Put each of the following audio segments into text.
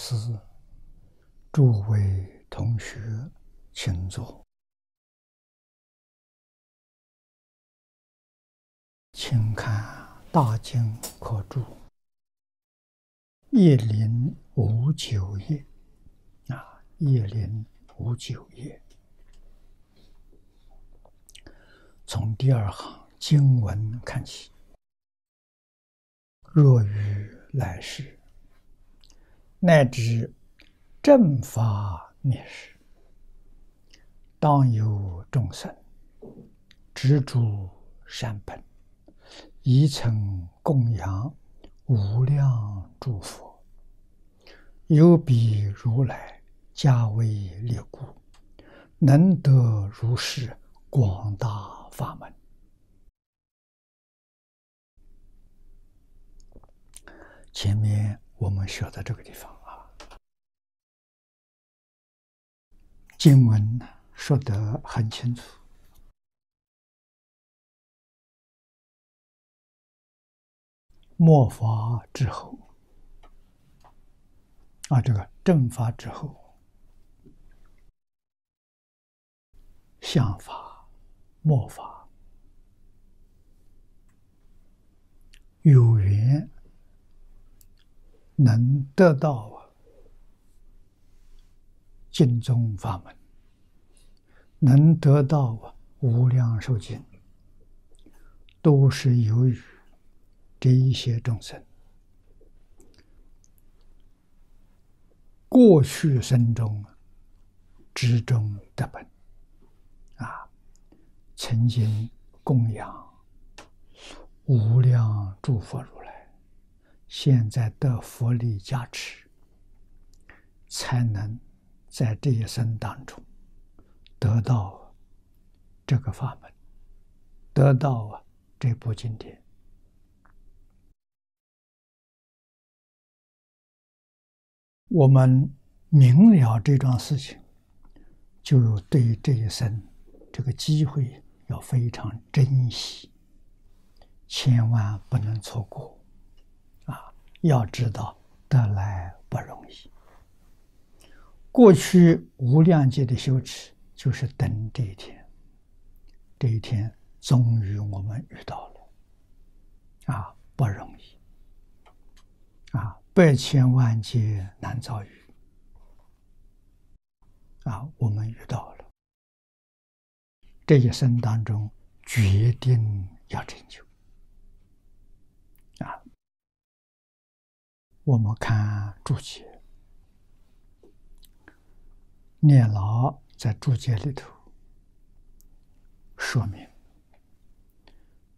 诸位法师、诸位同学，请坐，请看《大经可注》叶林五九页啊，叶林五九页，从第二行经文看起。若于来世，乃至正法灭时，当有众生执着善本，以成供养无量诸佛，有彼如来加为列故，能得如是广大法门。前面我们学的这个地方经文说得很清楚。末法之后啊，这个正法之后，相法、末法有缘。能得到净宗法门，能得到无量寿经，都是由于这一些众生过去生中之中得本啊，曾经供养无量诸佛如来。现在得佛力加持，才能在这一生当中得到这个法门，得到啊这部经典。我们明了这桩事情，就对这一生这个机会要非常珍惜，千万不能错过啊。要知道，得来不容易。过去无量劫的修持，就是等这一天。这一天终于我们遇到了，啊，不容易，啊，百千万劫难遭遇，啊，我们遇到了。这一生当中，决定要成就。我们看注解，念老在注解里头说明，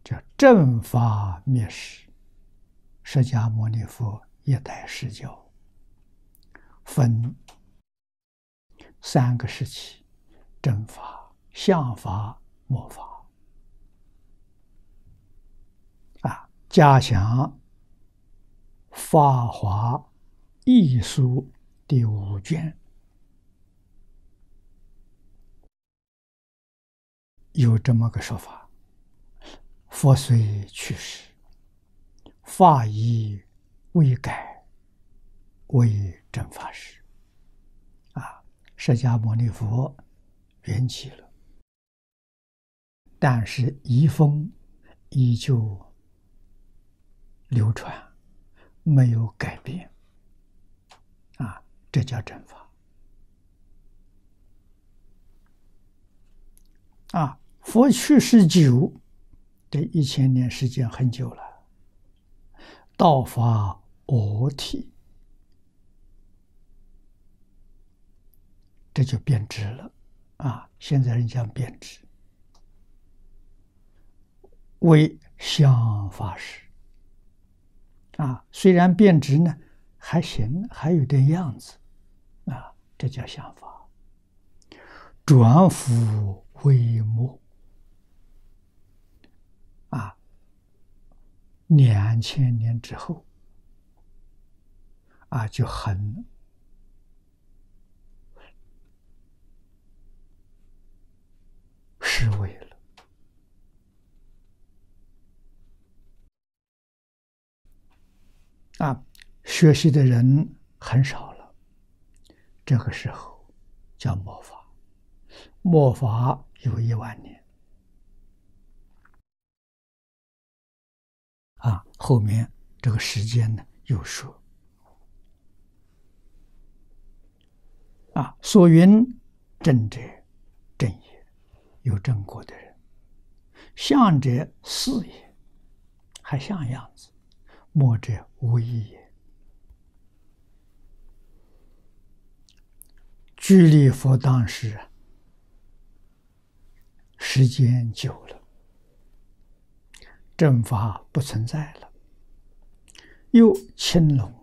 叫正法灭世，释迦牟尼佛一代释教，分三个时期：正法、相法、末法。啊，加强。《法华艺术》第五卷有这么个说法：佛虽去世，法已未改，为正法师。啊，释迦牟尼佛圆寂了，但是遗风依旧流传。没有改变，啊，这叫正法。啊，佛去世久，这一千年时间很久了。道法我体，这就变质了。啊，现在人讲变质，为相法师。啊，虽然变质呢，还行，还有点样子，啊，这叫想法。转福为末，啊，两千年之后，啊，就很失位了。啊学习的人很少了，这个时候叫末法，末法有一万年啊，后面这个时间呢又说啊，所云正者正也，有正果的人，相者是也，还像样子，末者无义也。距离佛当时时间久了，正法不存在了，又青龙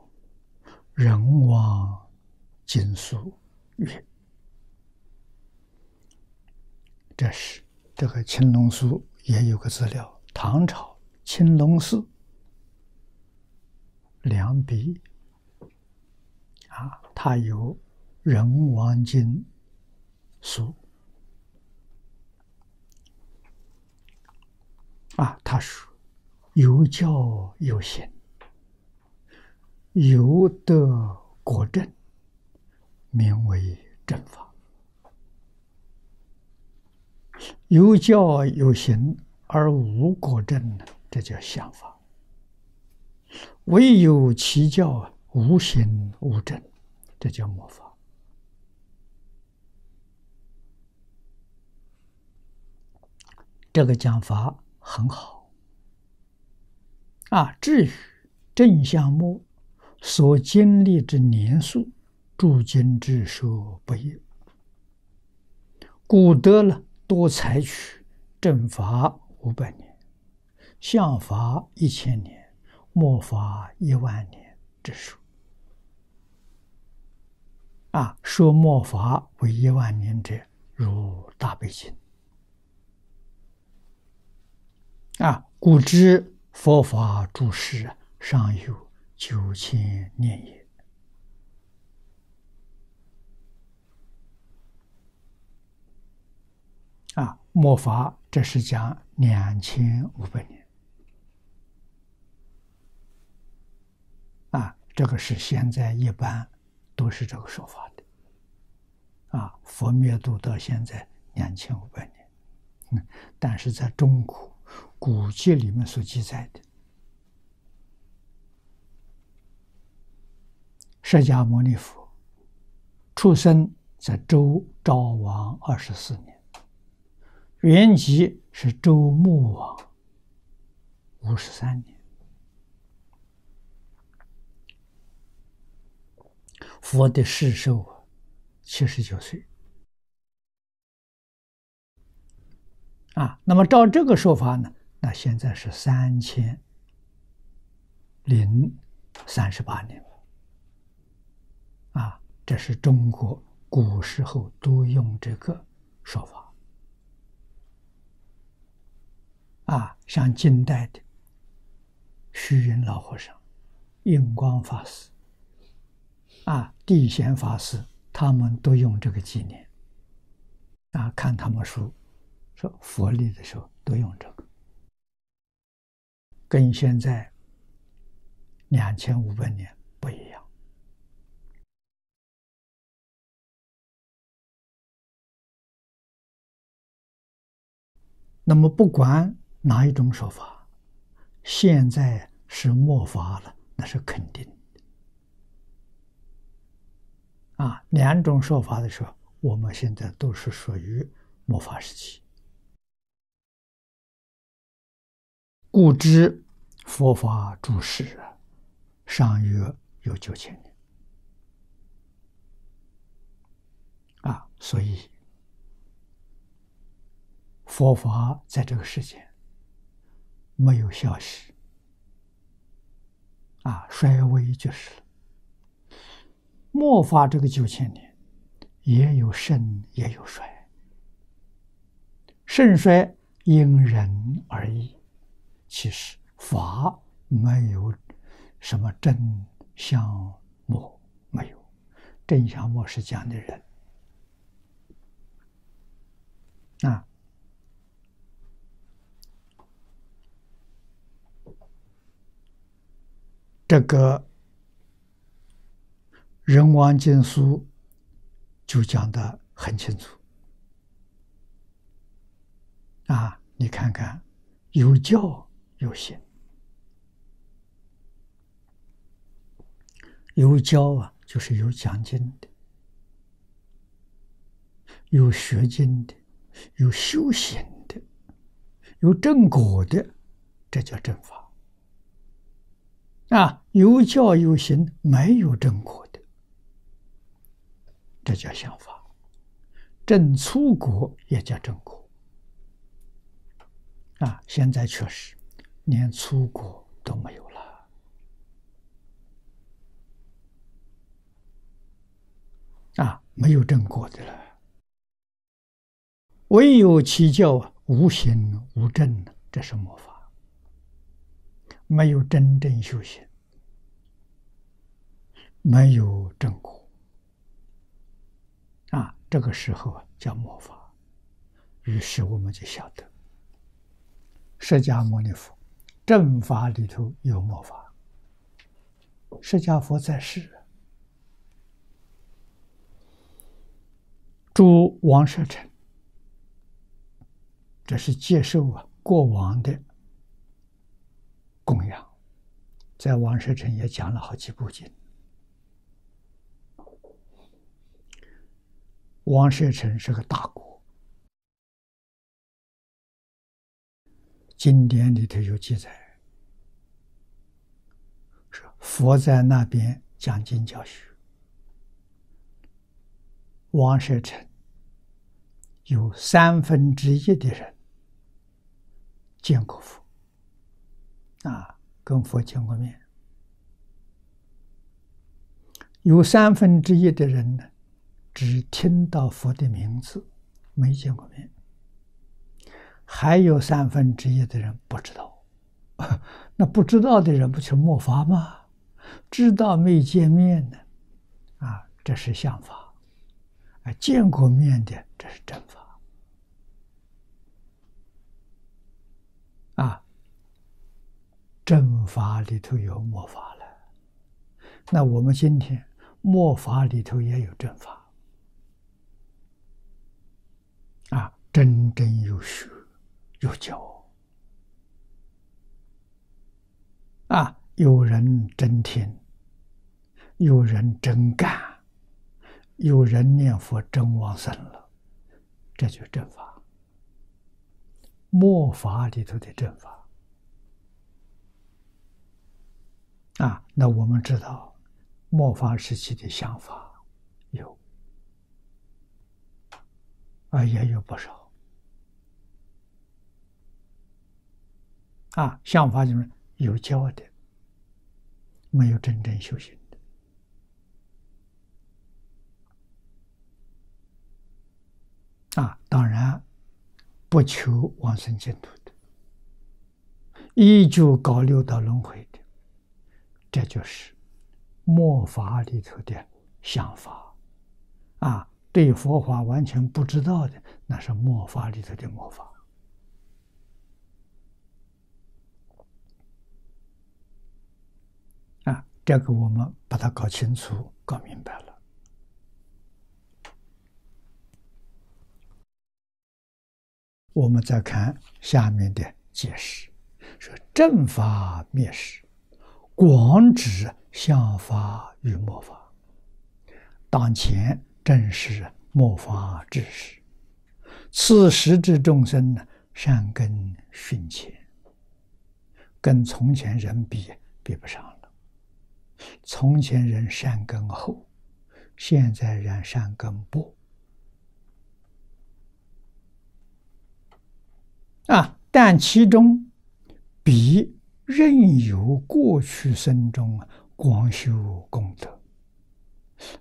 人亡经书曰：“这是这个青龙书也有个资料，唐朝青龙寺两笔。啊，它有。”人王经书。啊，他说有教有行，有德果正，名为正法；有教有行而无果正呢，这叫相法；唯有其教无行无正，这叫魔法。这个讲法很好啊！至于正相末所经历之年数，诸经之说不一。古德呢多采取正法五百年、相法一千年、末法一万年之说。啊，说末法为一万年者，如大悲经。啊，古之佛法诸世尚有九千年也。啊，末法这是讲两千五百年。啊，这个是现在一般都是这个说法的。啊，佛灭度到现在两千五百年，嗯，但是在中国。古籍里面所记载的，释迦牟尼佛出生在周昭王二十四年，原籍是周穆王五十三年，佛的世寿啊七十九岁。啊，那么照这个说法呢？那现在是三千零三十八年了。啊，这是中国古时候都用这个说法。啊，像近代的虚云老和尚、印光法师、啊地贤法师，他们都用这个纪念。啊，看他们书。说佛历的时候都用这个，跟现在两千五百年不一样。那么不管哪一种说法，现在是末法了，那是肯定的。啊，两种说法的时候，我们现在都是属于末法时期。故知佛法住世尚约有九千年啊，所以佛法在这个世界没有消失啊，衰微就是了。末法这个九千年也有盛也有衰，盛衰因人而异。其实法没有什么真相末，没有真相末是讲的人啊。这个人王经书就讲的很清楚啊！你看看，有教有行，有教啊，就是有讲经的，有学经的，有修行的，有正果的，这叫正法啊！有教有行，没有正果的。这叫想法，正粗果也叫正果啊！现在确实连粗果都没有了啊，没有正果的了。唯有其教无形无正，这是魔法，没有真正修行，没有正果。啊，这个时候叫魔法，于是我们就晓得，释迦牟尼佛正法里头有末法。释迦佛在世，诸王舍城，这是接受啊过往的供养，在王舍城也讲了好几部经。王舍城是个大国，经典里头有记载，是佛在那边讲经教学。王舍城有三分之一的人见过佛，啊，跟佛见过面，有三分之一的人呢。只听到佛的名字，没见过面。还有三分之一的人不知道，那不知道的人不就末法吗？知道没见面呢？啊，这是相法；啊，见过面的这是正法。啊，正法里头有末法了，那我们今天末法里头也有正法。啊，真正有学有教啊！有人真听，有人真干，有人念佛真往生了，这就是正法。末法里头的正法啊，那我们知道，末法时期的想法有。啊，也有不少啊，想法就是有教的，没有真正修行的啊。当然，不求往生净土的，依旧搞六道轮回的，这就是末法里头的想法啊。对佛法完全不知道的，那是末法里头的末法啊！这个我们把它搞清楚、搞明白了。我们再看下面的解释：说正法灭时，广指相法与末法，当前。正是末法之时，此时之众生呢，善根熏浅，跟从前人比比不上了。从前人善根厚，现在人善根薄。啊，但其中比任由过去生中广修功德。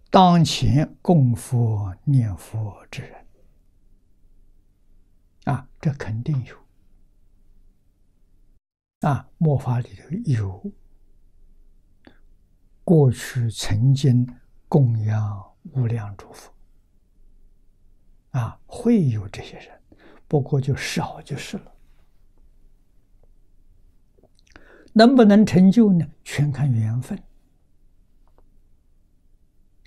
当前供佛念佛之人啊，这肯定有啊，末法里头有过去曾经供养无量诸佛啊，会有这些人，不过就少就是了。能不能成就呢？全看缘分。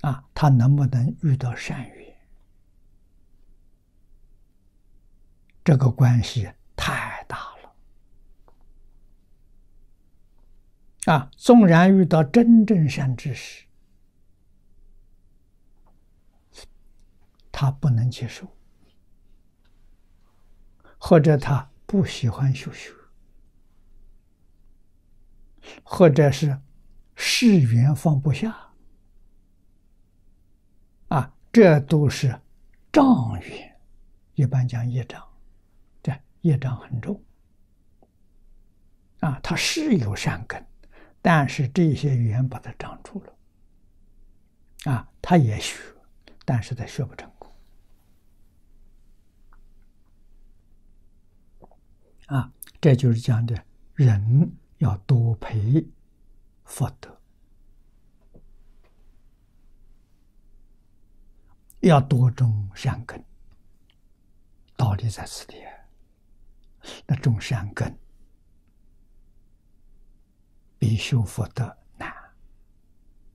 啊，他能不能遇到善缘？这个关系太大了。啊，纵然遇到真正善知识，他不能接受，或者他不喜欢修学，或者是世缘放不下。啊，这都是障缘，一般讲业障，这业障很重。啊，他是有善根，但是这些缘把它障住了。啊，他也学，但是他学不成功。啊，这就是讲的，人要多培福德。要多种善根，道理在此地。那种善根比修福德难。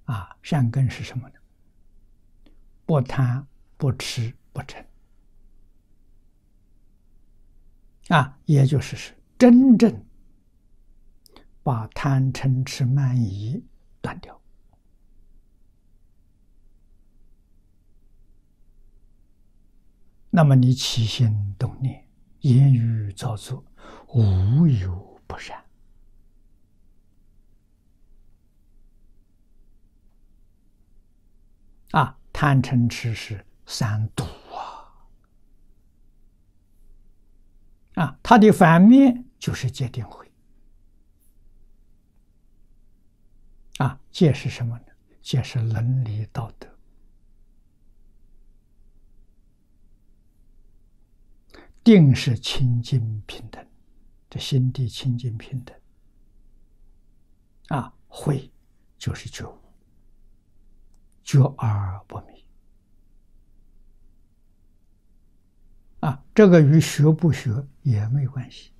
啊，善根是什么呢？不贪、不吃、不嗔。啊，也就是是真正把贪嗔痴慢疑断掉。那么你起心动念、言语造作，无有不善啊！贪嗔痴是三毒啊！啊，它的反面就是戒定慧啊！戒是什么呢？戒是伦理道德。定是清净平等，这心地清净平等啊，慧就是觉悟，觉而不迷啊，这个与学不学也没关系，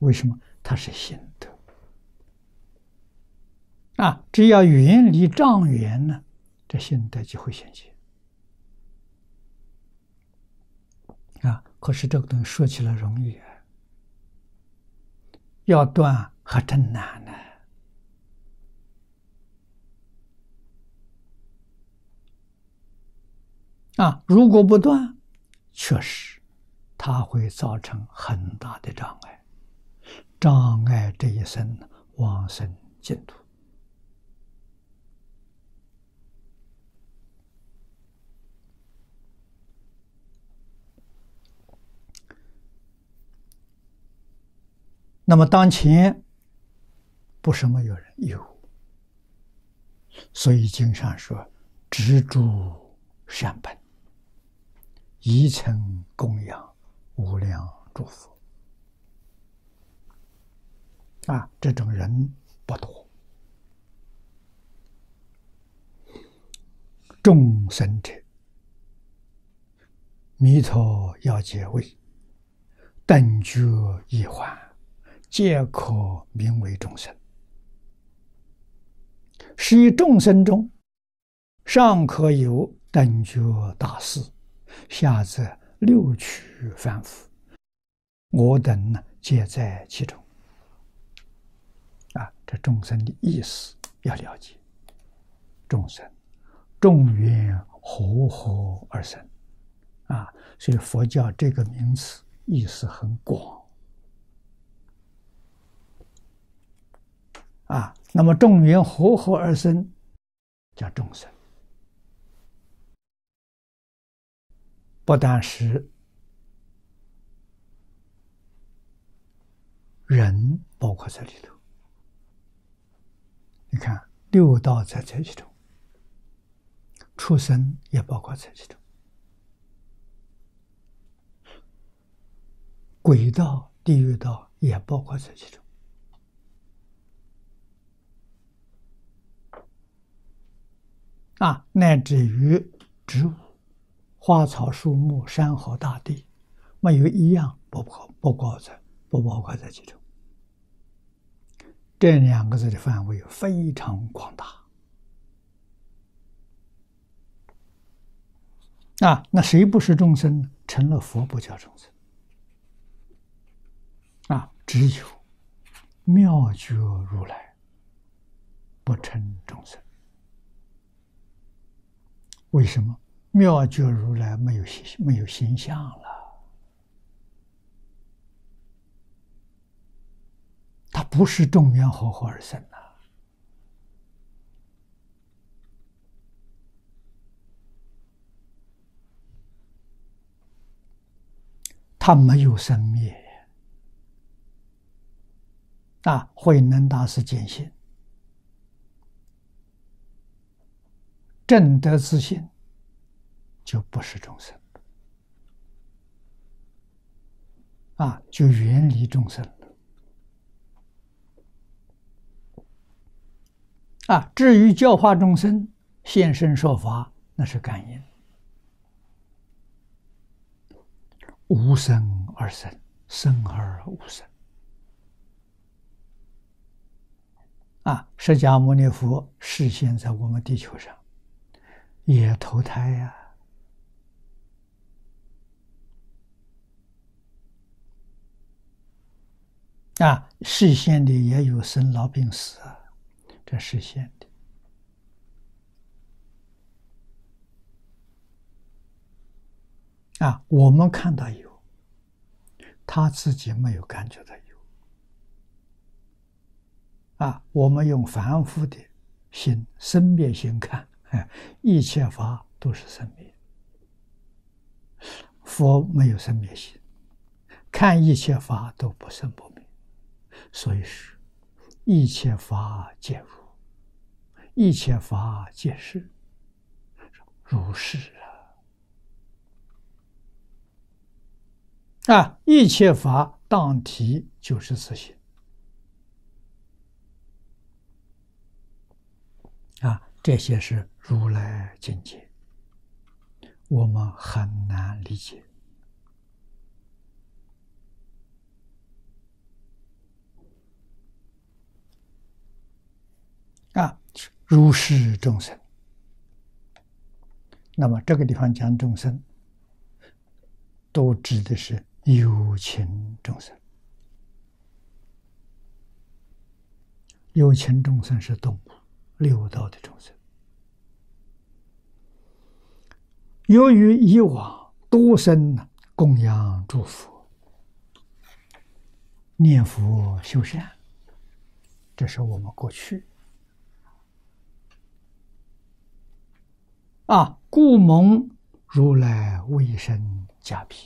为什么？它是心得啊，只要远离障缘呢，这心得就会显现。啊！可是这个东西说起来容易，要断还真难呢。啊如果不断，确实，它会造成很大的障碍，障碍这一生往生净土。那么当前不是没有人有，所以经上说：“执著善本，一成供养无量诸佛。”啊，这种人不多。众生者，弥陀要解位，等觉一还。皆可名为众生，是以众生中，尚可有等觉大士，下则六趣凡夫，我等呢，皆在其中。啊，这众生的意思要了解。众生，众缘和合而生，啊，所以佛教这个名词意思很广。啊，那么众缘和合而生，叫众生，不但是人，包括在里头。你看六道在这其中，畜生也包括在其中，鬼道、地狱道也包括在其中。啊，乃至于植物、花草树木、山河大地，没有一样不包不包括在不包括在其中。这两个字的范围非常广大。啊，那谁不是众生？成了佛不叫众生。啊，只有妙觉如来不成众生。为什么？妙觉如来没有形没有形象了，他不是众缘合合而生的。他没有生灭啊！慧能大师坚信，正德自信就不是众生啊，就远离众生了啊！至于教化众生、现身说法，那是感应。无生而生，生而无生。啊，释迦牟尼佛视现在我们地球上，也投胎呀。啊，啊视现的也有生老病死啊，这视现的。啊，我们看到有，他自己没有感觉到有。啊，我们用凡夫的心生灭心看，一切法都是生灭。佛没有生灭心，看一切法都不生不灭，所以是一切法皆如，一切法皆是，如是。啊，啊一切法当体就是自信。啊，这些是如来境界，我们很难理解。啊，如是众生。那么这个地方讲众生，都指的是。有情众生，有情众生是动物，六道的众生。由于以往多生供养诸佛、念佛修善，这是我们过去啊，故蒙如来威神加庇。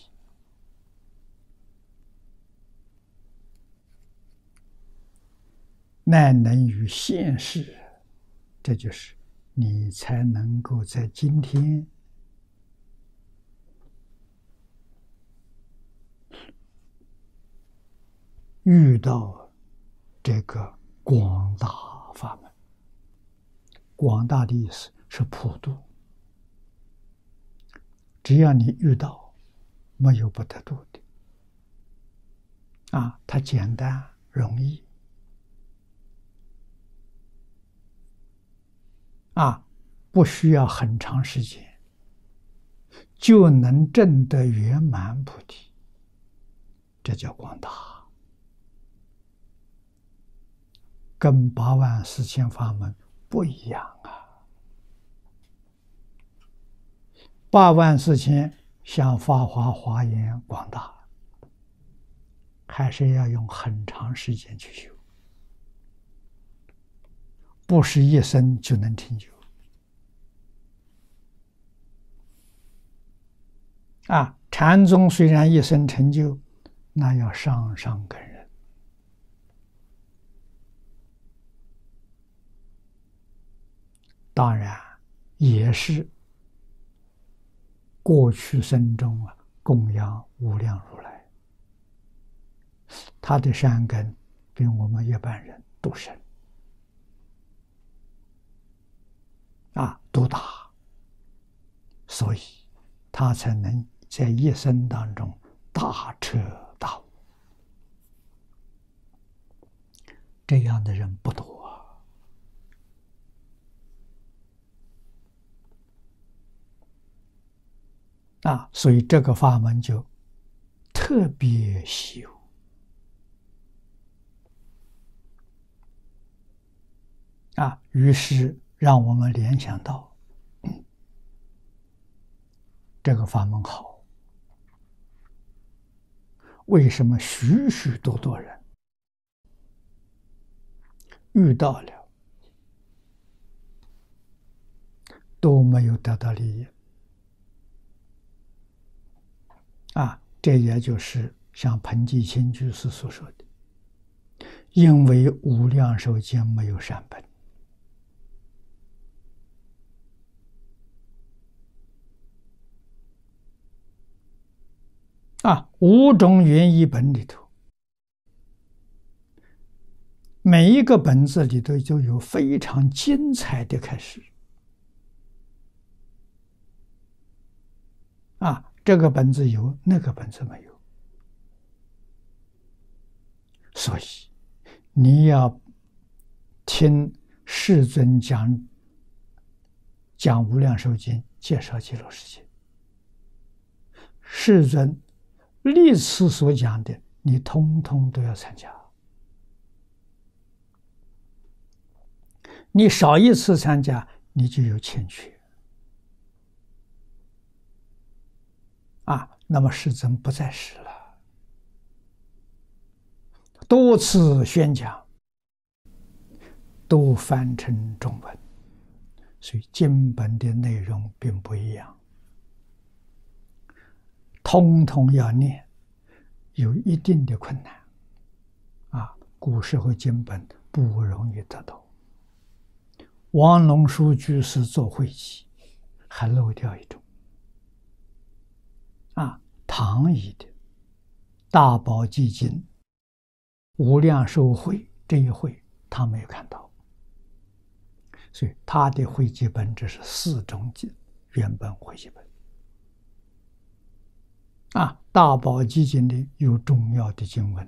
乃能于现世，这就是你才能够在今天遇到这个广大法门。广大的意思是普度，只要你遇到，没有不得度的。啊，它简单容易。啊，不需要很长时间，就能证得圆满菩提，这叫广大，跟八万四千法门不一样啊！八万四千向法华华严广大，还是要用很长时间去修。不是一生就能成就啊！禅宗虽然一生成就，那要上上根人，当然也是过去生中啊供养无量如来，他的善根比我们一般人都深。啊，都大，所以他才能在一生当中大彻大悟。这样的人不多啊，所以这个法门就特别稀有啊。于是让我们联想到，这个法门好，为什么许许多多人遇到了都没有得到利益？啊，这也就是像彭继清居士所说的：“因为无量寿经没有善本，啊，五种原译本里头，每一个本子里头就有非常精彩的开始，啊。”这个本子有，那个本子没有，所以你要听世尊讲讲无量寿经，介绍极乐世界。世尊历次所讲的，你通通都要参加。你少一次参加，你就有欠缺。啊，那么世尊不再世了，多次宣讲，都翻成中文，所以经本的内容并不一样，通通要念，有一定的困难。啊，古时候经本不容易得到。王龙书居士做会集，还漏掉一种。唐译的《大宝积经》无量寿会这一会，他没有看到，所以他的会集本只是四种经原本会集本。啊，《大宝积经》里有重要的经文，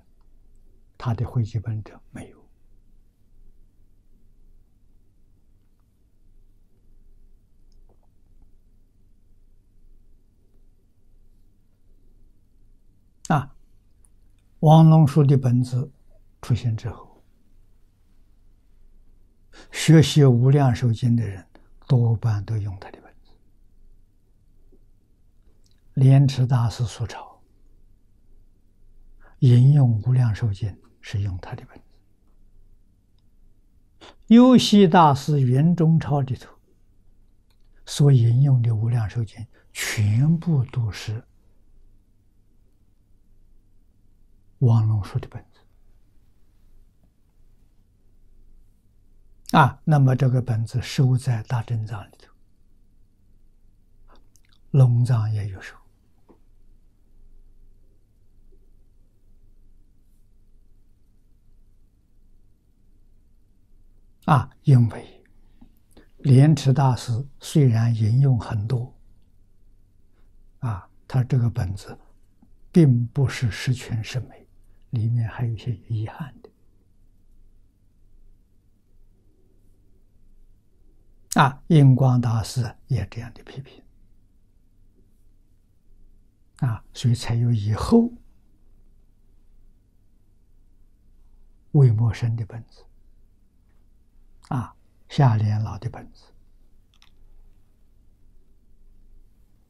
他的会集本者没有。啊，王龙书的本子出现之后，学习《无量寿经》的人多半都用他的本子。莲池大师所抄引用《无量寿经》是用他的本子。优西大师圆中抄里头所引用的《无量寿经》，全部都是。王龙书的本子啊，那么这个本子收在大正藏里头，龙藏也有收啊，因为莲池大师虽然引用很多啊，他这个本子并不是十全十美。里面还有一些遗憾的。啊，印光大师也这样的批评。啊，所以才有以后魏默生的本子。啊，夏莲老的本子。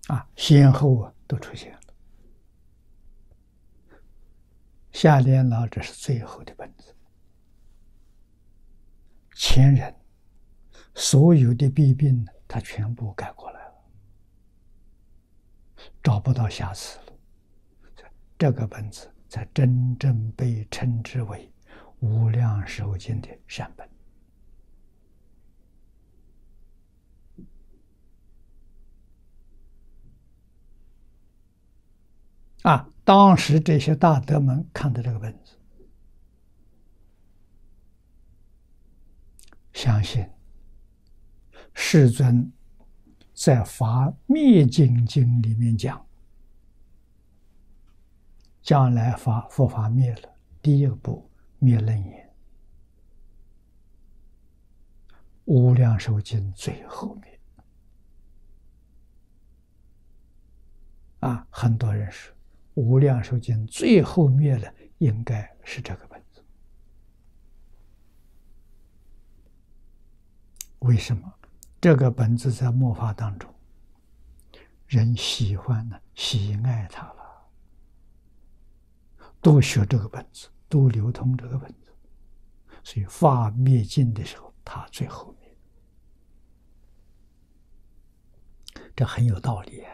啊，先后啊都出现了。下莲老这是最后的本子，前人所有的弊病他全部改过来了，找不到瑕疵了。这个本子才真正被称之为无量寿经的善本。啊。当时这些大德们看的这个本子，相信世尊在《法灭尽经》里面讲，将来法佛法灭了，第一步灭楞严，无量寿经最后面啊，很多人说《无量寿经》最后灭的应该是这个本子。为什么？这个本子在末法当中，人喜欢呢，喜爱它了，都学这个本子，都流通这个本子，所以法灭尽的时候，它最后灭，这很有道理啊。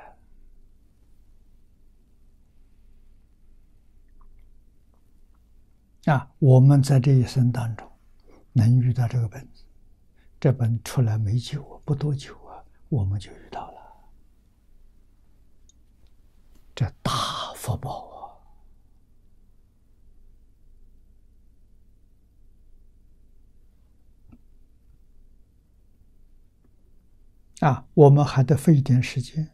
啊，我们在这一生当中能遇到这个本子，这本出来没久啊，不多久啊，我们就遇到了，这大福报啊！啊，我们还得费一点时间，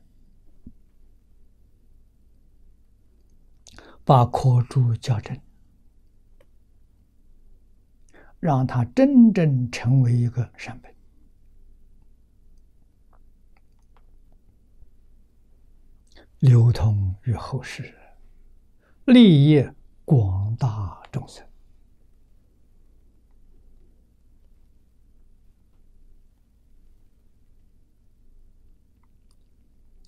把课注校正。让它真正成为一个善本，流通于后世，利益广大众生。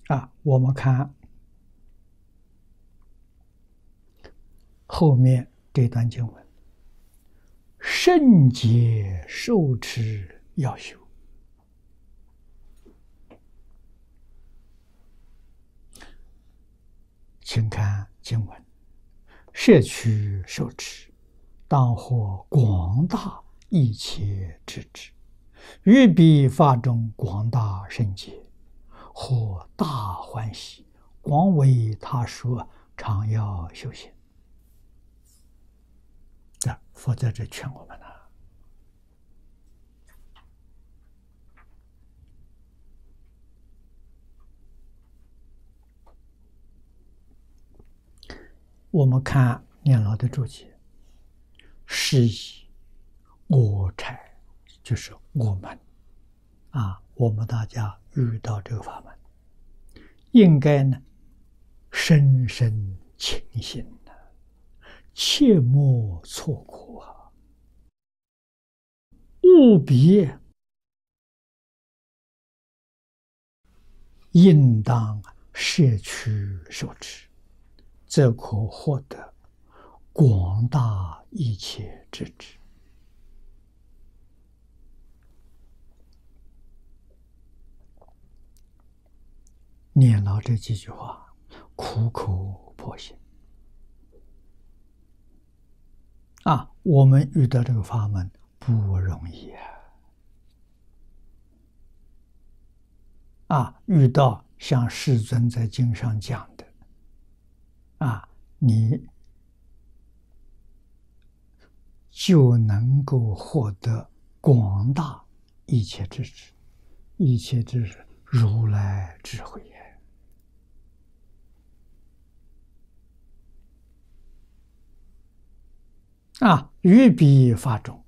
啊，我们看后面这段经文。圣洁受持要修，请看经文：摄取受持，当获广大一切之智，欲彼法中广大圣洁，获大欢喜，广为他说，常要修行。佛在这劝我们呢。我们看念老的注解，是以我才就是我们啊，我们大家遇到这个法门，应该呢，深深清醒。切莫错过啊！务必应当摄取受持，则可获得广大一切之智。念了这几句话，苦口婆心。啊，我们遇到这个法门不容易啊！啊，遇到像世尊在经上讲的，啊，你就能够获得广大一切知识，一切知识如来智慧。啊，于彼法中，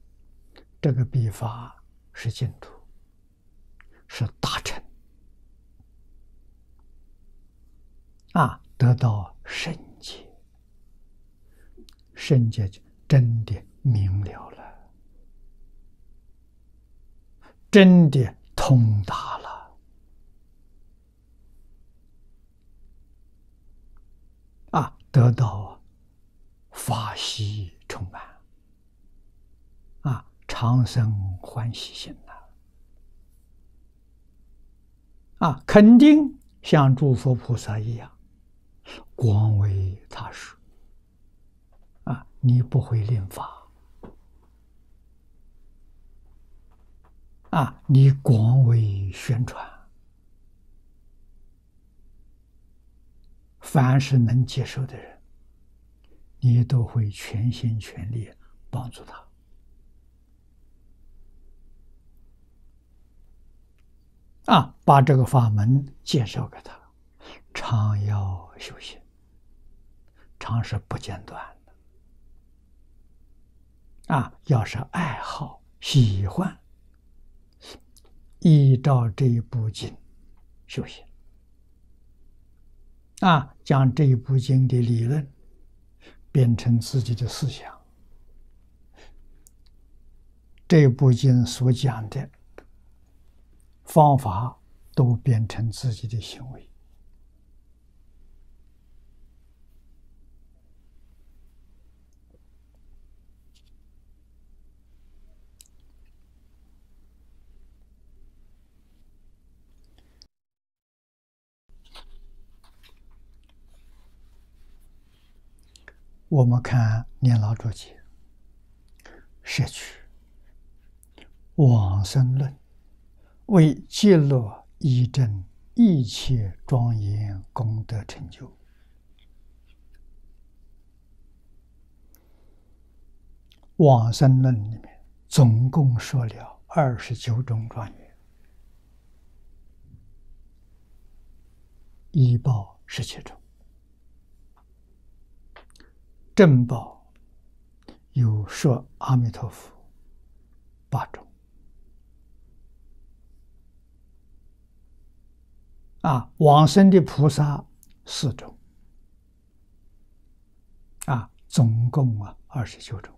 这个笔法是净土，是大成，啊，得到圣洁，圣洁就真的明了了，真的通达了，啊，得到法喜。充满啊，长生欢喜心呐！啊，肯定像诸佛菩萨一样，广为他说啊，你不会念法啊，你广为宣传，凡是能接受的人。你都会全心全力帮助他啊！把这个法门介绍给他，常要修行，常是不间断的啊！要是爱好、喜欢，依照这一部经修行啊，将这一部经的理论变成自己的思想，这部经所讲的方法都变成自己的行为。我们看《念老注解》，摄取往生论，为揭露一真一切庄严功德成就。往生论里面总共说了二十九种庄严，一报十七种。正报有说阿弥陀佛八种啊，往生的菩萨四种啊，总共啊二十九种。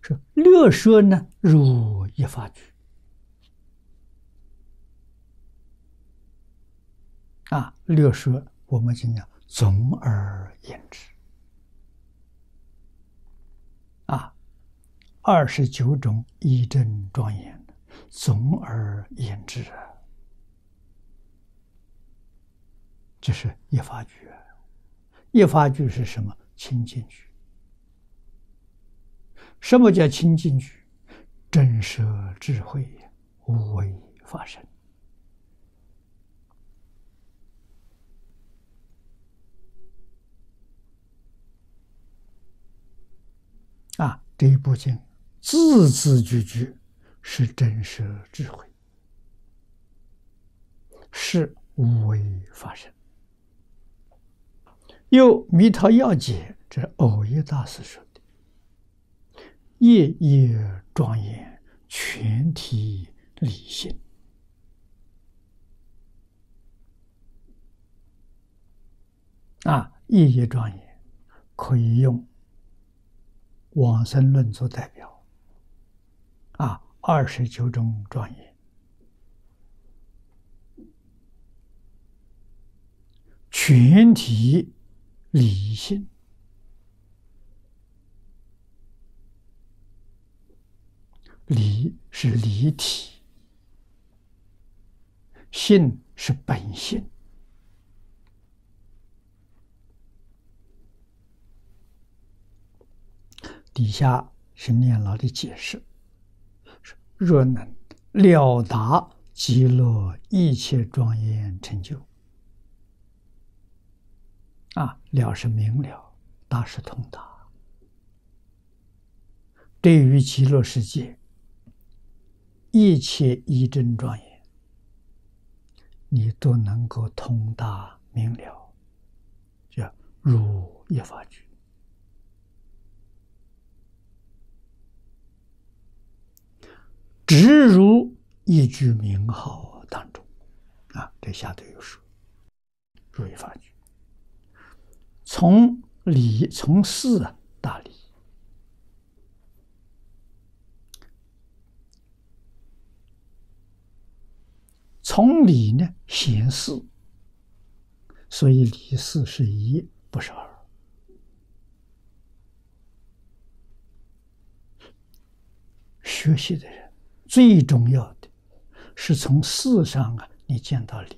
说略说呢，如一法句。啊，略说我们今讲总而言之，啊，二十九种一真庄严，总而言之啊，这是一法句。一法句是什么？清净句。什么叫清净句？真实智慧，无为法身。啊，这一部经字字句句是真实智慧，是无为法身。又《弥陀要解》这偶一大师说的：“夜夜庄严，全体理性。”啊，夜夜庄严可以用。往生论做代表，啊，二十九种庄严，全体理性，理是离体，性是本性。底下是念老的解释：若能了达极乐一切庄严成就，啊，了是明了，达是通达。对于极乐世界一切一真庄严，你都能够通达明了，叫如一法句。直如一句名号当中，啊，这下头有说，注意发句，从理从事啊大理，从理呢显事，所以理事是一，不是二。学习的人。最重要的是从事上啊，你见到理；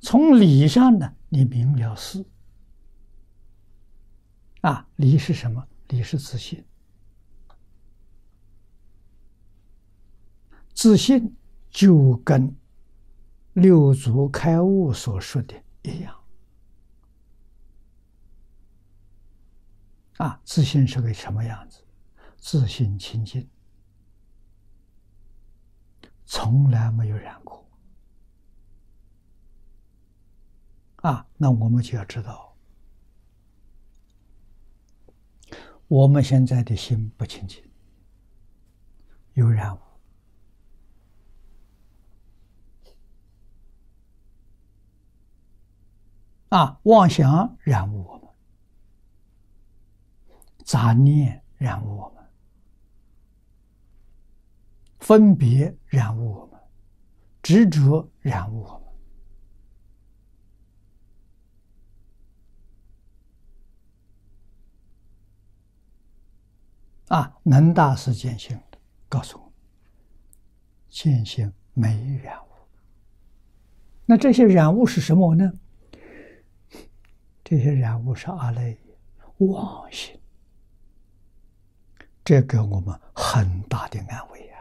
从理上呢，你明了事。啊，理是什么？理是自信。自信就跟六祖开悟所说的一样。啊，自信是个什么样子？自信清净，从来没有染过。啊，那我们就要知道，我们现在的心不清净，有染污。啊，妄想染污我们，杂念染污我们，分别染污我们，执着染污我们。啊，能大师见性告诉我们，见性没染污。那这些染污是什么呢？这些染物是阿赖妄心，这给我们很大的安慰啊！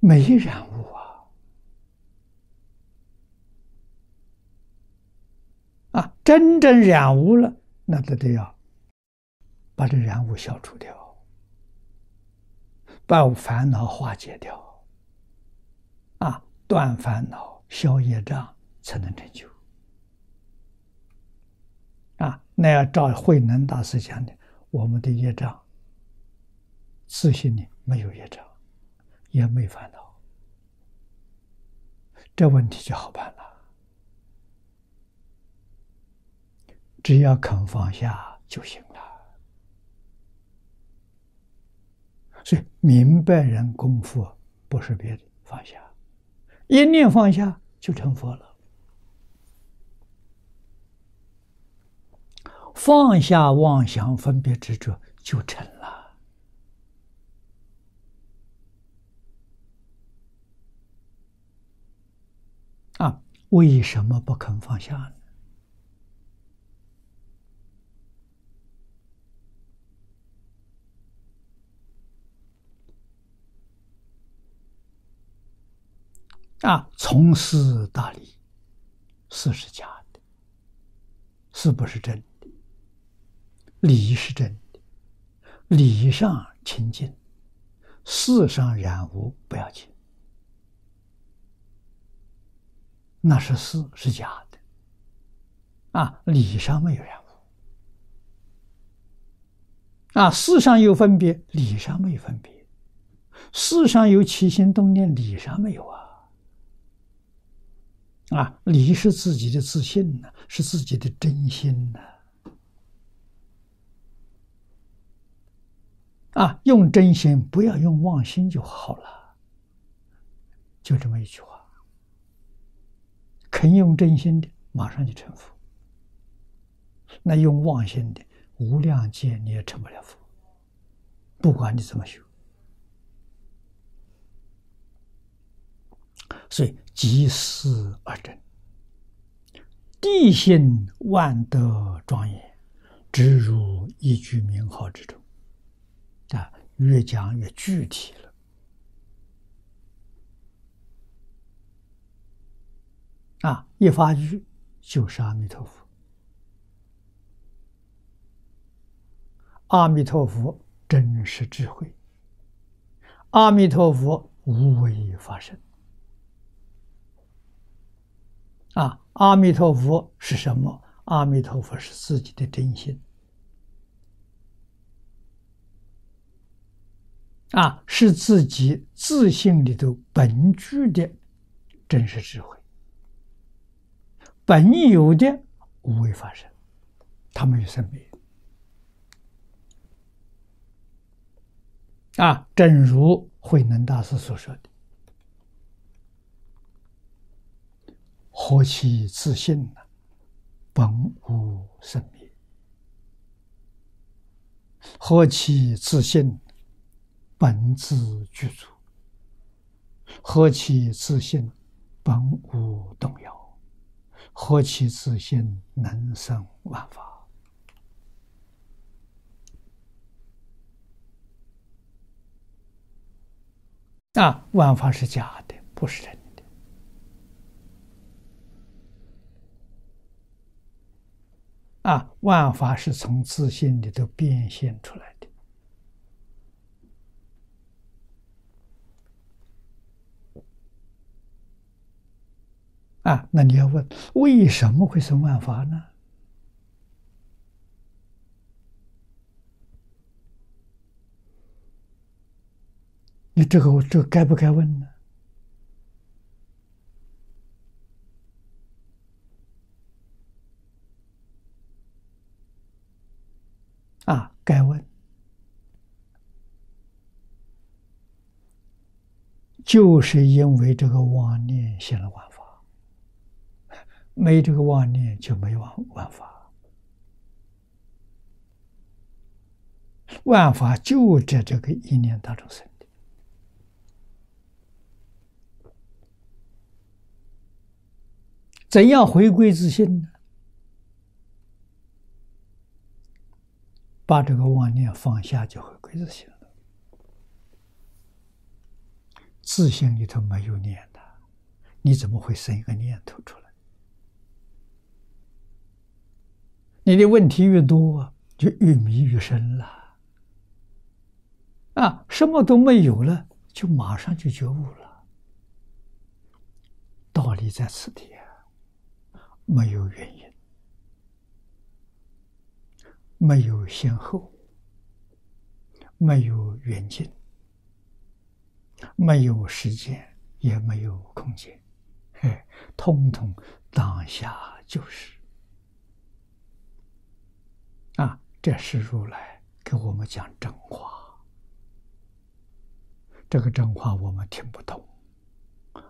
没染物啊！啊，真正染污了，那都得要把这染物消除掉。把烦恼化解掉，啊，断烦恼、消业障，才能成就。啊，那要照慧能大师讲的，我们的业障，自信里没有业障，也没烦恼，这问题就好办了。只要肯放下就行了。所以，明白人功夫不是别的，放下，一念放下就成佛了。放下妄想、分别、执着，就成了。啊，为什么不肯放下呢？啊，从事大理，事是假的，是不是真的，理是真的，理上清净，事上染污不要紧，那是事是假的，啊，理上没有染污，啊，事上有分别，理上没有分别，事上有起心动念，理上没有啊。啊，理是自己的自信呢，是自己的真心呢。啊，用真心，不要用妄心就好了。就这么一句话，肯用真心的，马上就成佛。那用妄心的，无量劫你也成不了佛，不管你怎么修。所以，即思而真，地心万德庄严，直入一句名号之中。啊，越讲越具体了。啊，一发句就是阿弥陀佛。阿弥陀佛，真实智慧。阿弥陀佛，无为法生。啊，阿弥陀佛是什么？阿弥陀佛是自己的真心，啊，是自己自信里头本具的真实智慧，本有的无为法身，他没有生灭。啊，正如慧能大师所说的。何其自信呢？本无生灭。何其自信，本自具足。何其自信，本无动摇。何其自信，能生万法。啊，万法是假的，不是真的。啊，万法是从自信里头变现出来的。啊，那你要问为什么会生万法呢？你这个这该不该问呢？啊，该问，就是因为这个妄念现了万法，没这个妄念就没万万法，万法就在这个一念当中生的。怎样回归自信呢？把这个妄念放下，就回归自信了。自信里头没有念的，你怎么会生一个念头出来？你的问题越多，就越迷越深了。啊，什么都没有了，就马上就觉悟了。道理在此地啊，没有原因。没有先后，没有远近，没有时间，也没有空间，嘿，通通当下就是。啊，这是如来给我们讲真话。这个真话我们听不懂，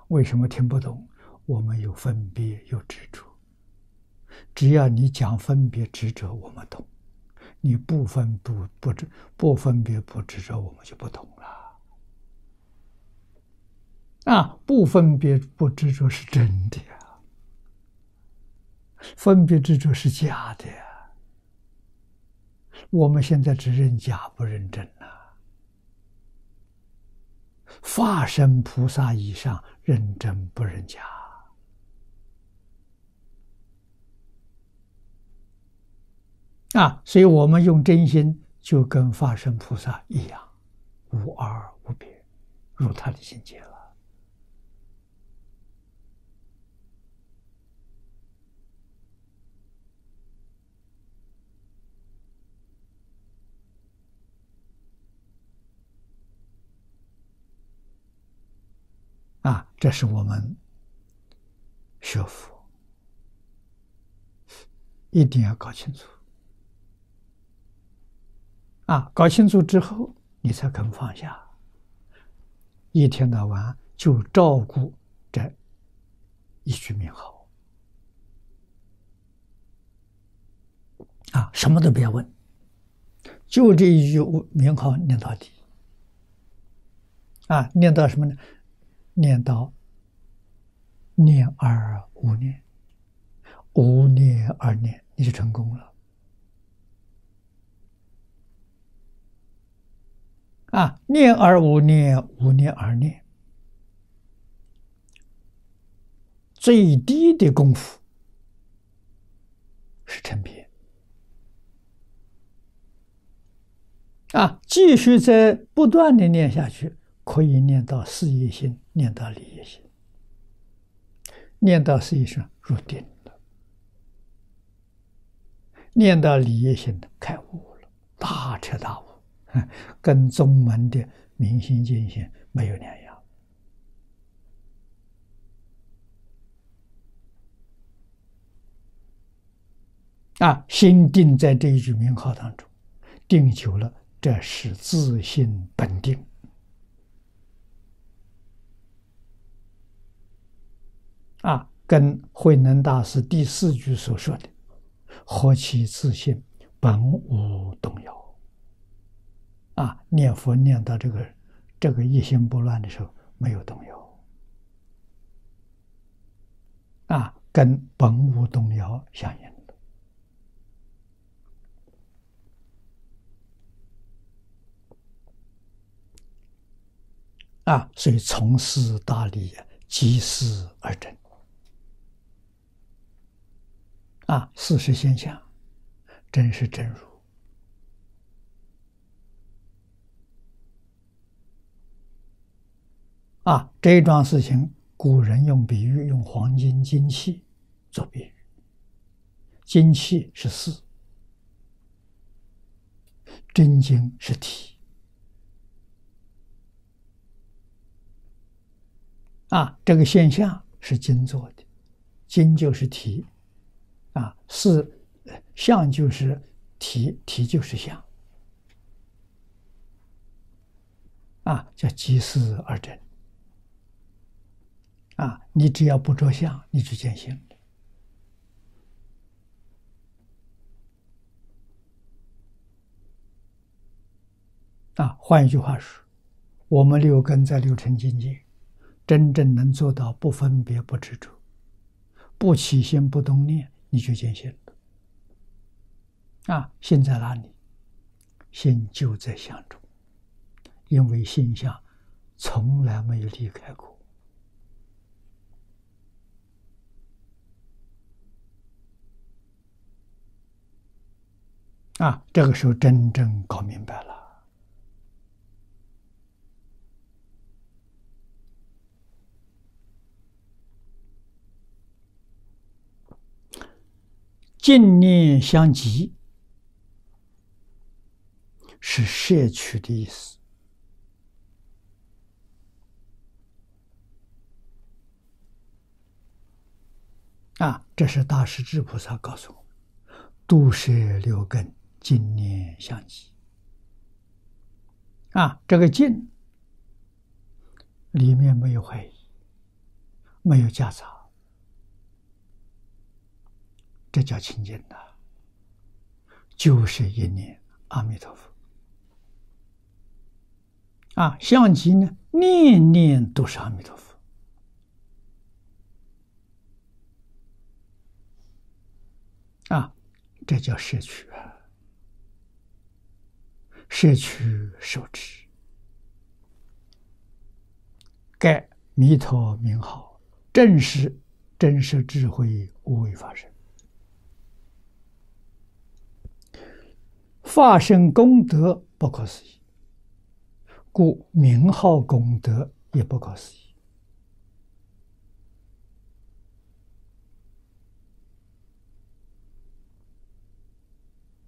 为什么听不懂？我们有分别，有执着。只要你讲分别执着，我们懂。你不分不不执不分别不执着，我们就不懂了。啊，不分别不执着是真的呀，分别执着是假的呀。我们现在只认假不认真呐。法身菩萨以上认真不认假。啊，所以我们用真心，就跟法身菩萨一样，无二无别，入他的境界了。啊，这是我们学佛一定要搞清楚。啊，搞清楚之后，你才肯放下。一天到晚就照顾这一句名号，啊，什么都别问，就这一句名号念到底。啊，念到什么呢？念到念而无念，无念而念，你就成功了。啊，念而无念，无念而念，最低的功夫是成片。啊，继续在不断的念下去，可以念到事业心，念到利益心，念到事业心入定了，念到利益心开悟了，大彻大悟。跟宗门的明心见性没有两样啊！心定在这一句名号当中，定久了，这是自信本定啊！跟慧能大师第四句所说的“何其自信，本无动摇”。啊，念佛念到这个这个一心不乱的时候，没有动摇，啊，跟本无动摇相应，啊，所以从事大利，即事而真，啊，事实现象，真是真如。啊，这桩事情古人用比喻，用黄金金器做比喻。金器是四，真金是体。啊，这个现象是金做的，金就是体，啊，是相就是体，体就是相，啊，叫即事而真。啊，你只要不着相，你就见性。啊，换一句话说，我们六根在六尘境界。真正能做到不分别、不执着、不起心、不动念，你就见性了。啊，心在哪里？心就在相中，因为心相从来没有离开过。啊，这个时候真正搞明白了。净念相即，是摄取的意思。啊，这是大势至菩萨告诉我们：度摄六根，净念相即。啊，这个净里面没有怀疑，没有夹杂。这叫清净的，就是一念阿弥陀佛啊！相机呢，念念都是阿弥陀佛啊！这叫摄取啊，摄取受持，盖弥陀名号，正是真实智慧无为法身。发生功德不可思议，故名号功德也不可思议。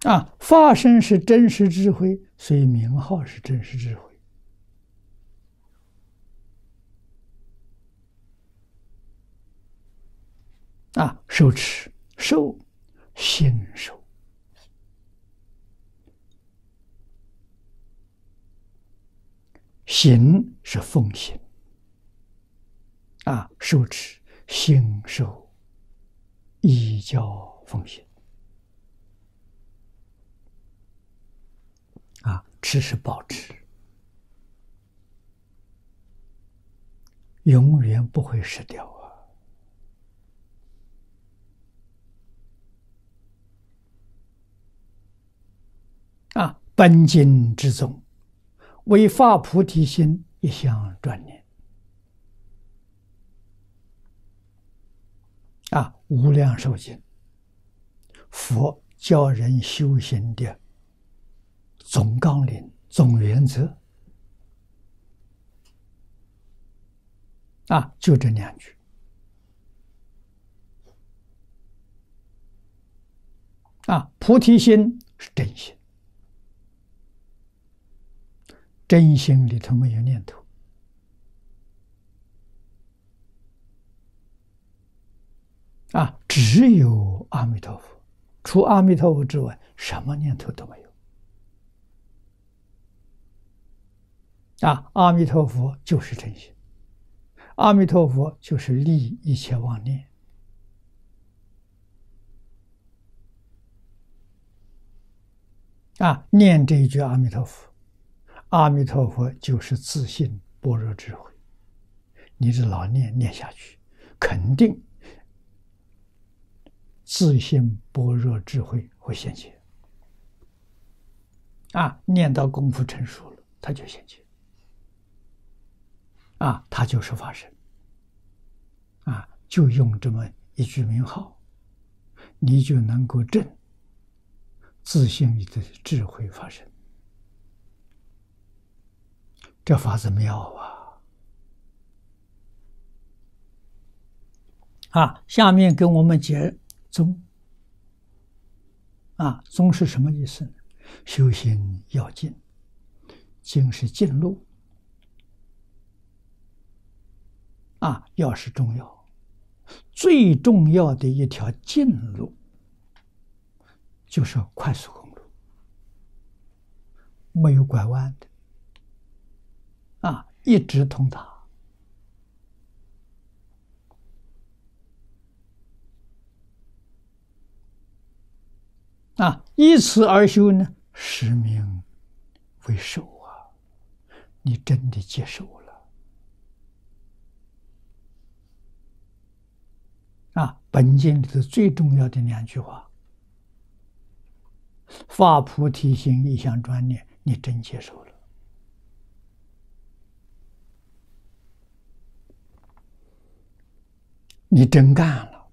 啊，发生是真实智慧，所以名号是真实智慧。啊，受持受心受。行是奉行啊，受持行受依教奉行啊，持是保持，永远不会失掉啊！啊，本经之宗。为发菩提心，一向专念。啊，无量寿经，佛教人修行的总纲领、总原则。啊，就这两句。啊，菩提心是真心。真心里头没有念头啊，只有阿弥陀佛，除阿弥陀佛之外，什么念头都没有。啊，阿弥陀佛就是真心，阿弥陀佛就是利一切妄念。啊，念这一句阿弥陀佛。阿弥陀佛就是自信般若智慧，你这老念念下去，肯定自信般若智慧会现前。啊，念到功夫成熟了，它就现前。啊，它就是法身。啊，就用这么一句名号，你就能够证自信里的智慧发生。这法子妙啊！啊，下面跟我们解宗。啊，宗是什么意思呢？修行要静，静是静路。啊，要是重要，最重要的一条近路，就是快速公路，没有拐弯的，啊，一直通达。啊，依此而修呢，实名为受啊，你真的接受了。啊，本经里头最重要的两句话：“发菩提心，一向专念。”你真接受了，你真干了，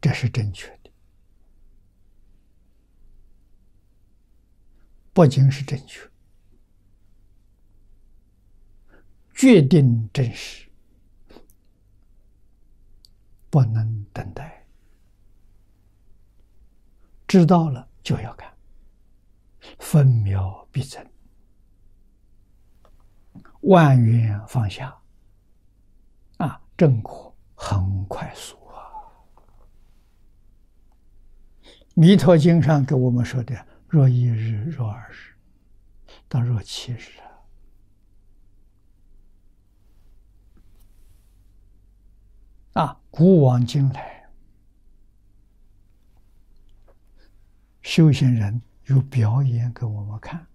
这是正确的。不仅是正确，决定真实，不能等待。知道了就要干，分秒必争，万缘放下，啊，正果很快速啊！《弥陀经》上给我们说的。若一日，若二日，到若七日啊！啊，古往今来，修行人有表演给我们看。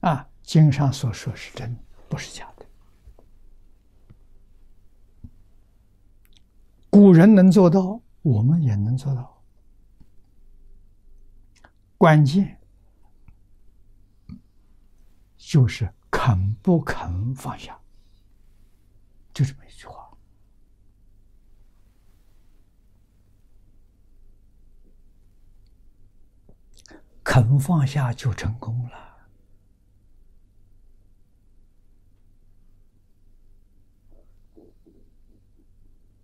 啊，经上所说是真，不是假的。古人能做到，我们也能做到。关键就是肯不肯放下，就这么一句话。肯放下就成功了。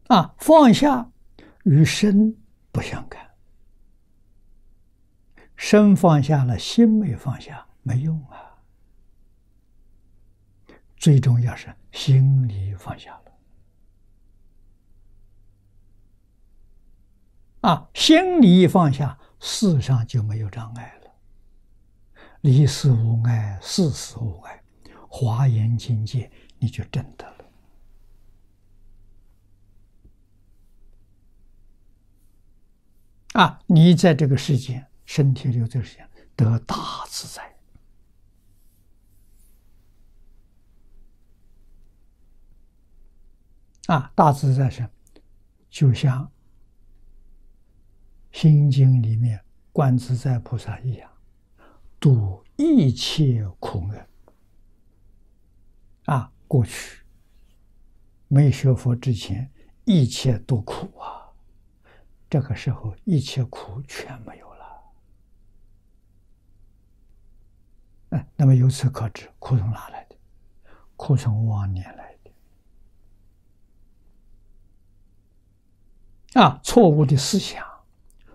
啊，放下与身不相干。身放下了，心没放下，没用啊！最重要是心里放下了啊！心里一放下，世上就没有障碍了。离世无碍，世事无碍，华严境界你就证得了啊！你在这个世界。身体里就是讲得大自在啊，大自在是就像《心经》里面观自在菩萨一样，度一切苦厄啊。过去没学佛之前，一切都苦啊，这个时候一切苦全没有了。那么由此可知，苦从哪来的？苦从妄念来的。啊，错误的思想、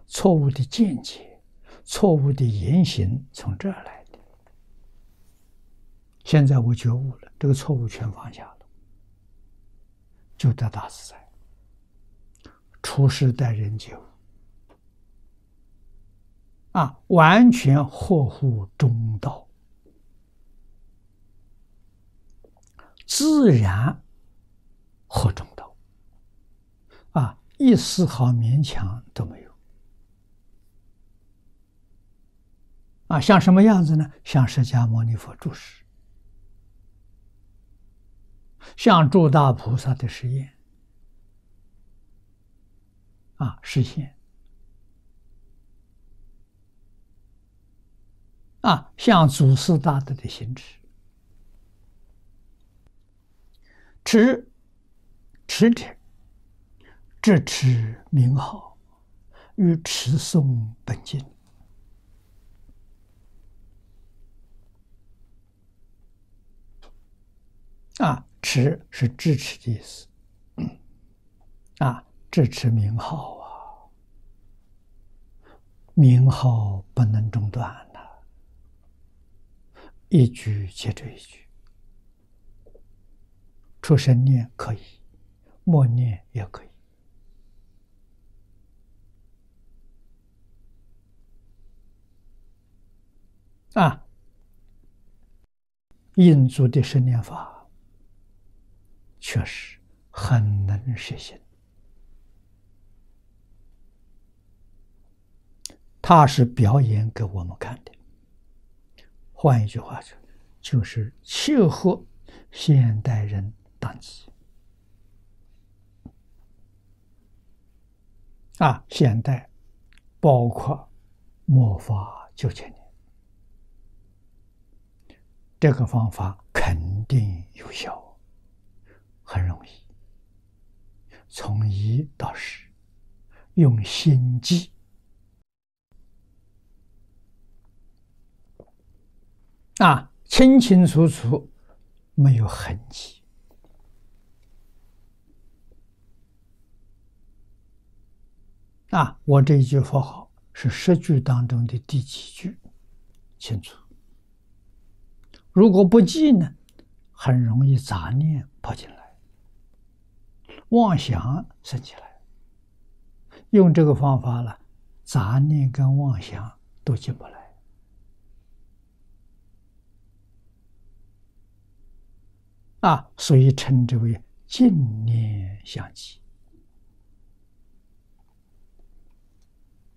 错误的见解、错误的言行，从这儿来的。现在我觉悟了，这个错误全放下了，就得大自在。处事待人接物，啊，完全合乎中道。自然和中道，啊，一丝毫勉强都没有。啊，像什么样子呢？像释迦牟尼佛住世，像诸大菩萨的实验，啊，实现，啊，像祖师大德的行持。持持者，这持名号与持诵本经，啊，持是支持的意思。啊，支持名号啊，名号不能中断呐，一句接着一句，出生念可以，默念也可以。啊，印度的生念法确实很能实现。他是表演给我们看的。换一句话说，就是切合现代人当机。啊，现代包括末法九千年，这个方法肯定有效，很容易，从一到十，用心机。啊，清清楚楚，没有痕迹。啊，我这一句佛号是十句当中的第几句？清楚。如果不记呢，很容易杂念跑进来，妄想升起来。用这个方法了，杂念跟妄想都进不来。啊，所以称之为净念相继。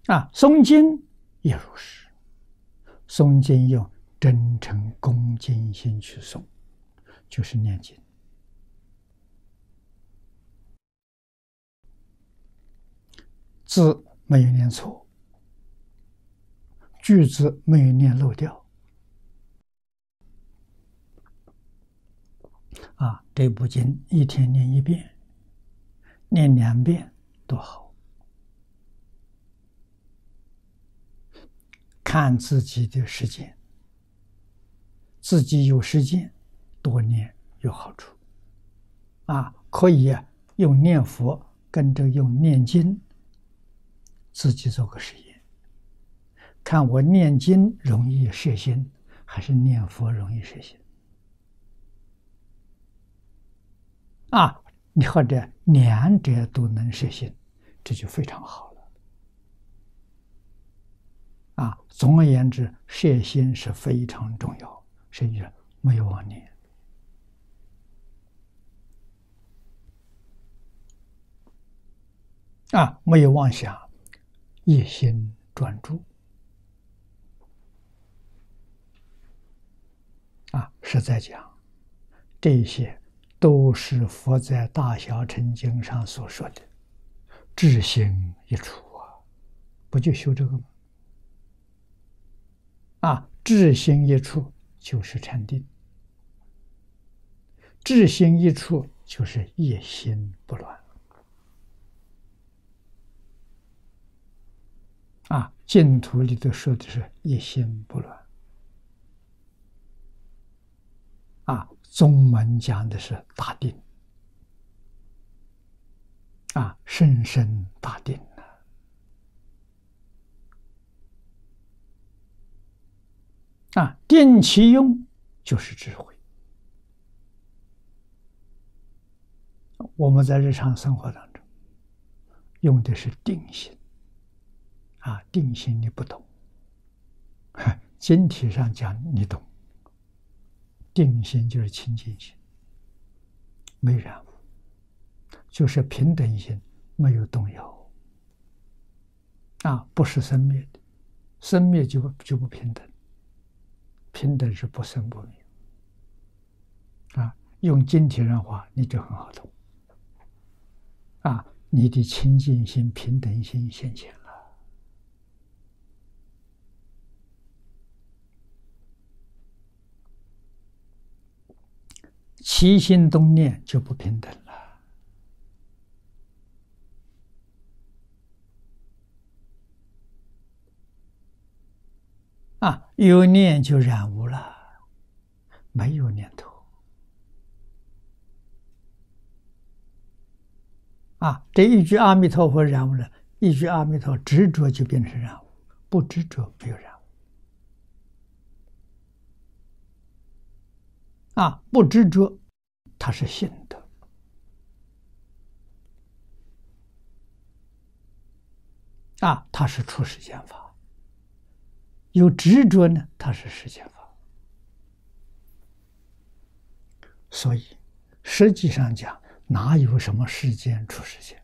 啊，诵经也如是，诵经用真诚恭敬心去诵，就是念经，字没有念错，句子没有念漏掉。啊，这部经一天念一遍，念两遍多好。看自己的时间，自己有时间多念有好处。啊，可以用念佛跟着用念经，自己做个实验，看我念经容易摄心，还是念佛容易摄心。啊，你或者两者都能摄心，这就非常好了。啊，总而言之，摄心是非常重要，甚至没有妄念。啊，没有妄想，一心专注。啊，是在讲这些。都是佛在《大小乘经》上所说的“智心一处”啊，不就修这个吗？啊，智心一处就是禅定，智心一处就是一心不乱。啊，净土里头说的是一心不乱。啊。宗门讲的是大定，啊，深深大定啊啊，定其用就是智慧。我们在日常生活当中用的是定心，啊，定心你不懂，经体上讲你懂。定心就是清净心，没染污，就是平等心，没有动摇。啊，不是生灭的，生灭就就不平等，平等是不生不灭。啊，用经体上话，你就很好懂。啊，你的清净心、平等心现象。起心动念就不平等了。啊，有念就染污了，没有念头。啊，这一句阿弥陀佛染污了，一句阿弥陀执着就变成染污，不执着没有染。啊，不执着，它是心的。啊，它是出世间法；有执着呢，它是世间法。所以，实际上讲，哪有什么世间出世间？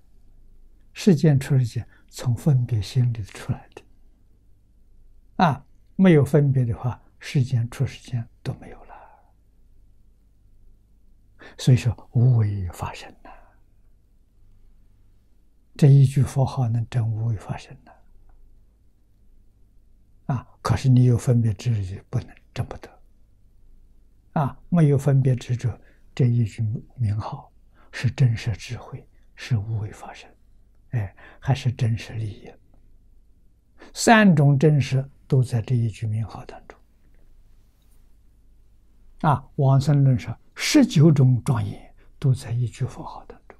世间出世间，从分别心里出来的。啊，没有分别的话，世间出世间都没有了。所以说，无为发生呐。这一句佛号能证无为发生呢？啊，可是你有分别执着，不能证不得。啊，没有分别执着，这一句名号是真实智慧，是无为发生，哎，还是真实利益。三种真实都在这一句名号当中。啊，往生论说十九种庄严都在一句佛号当中。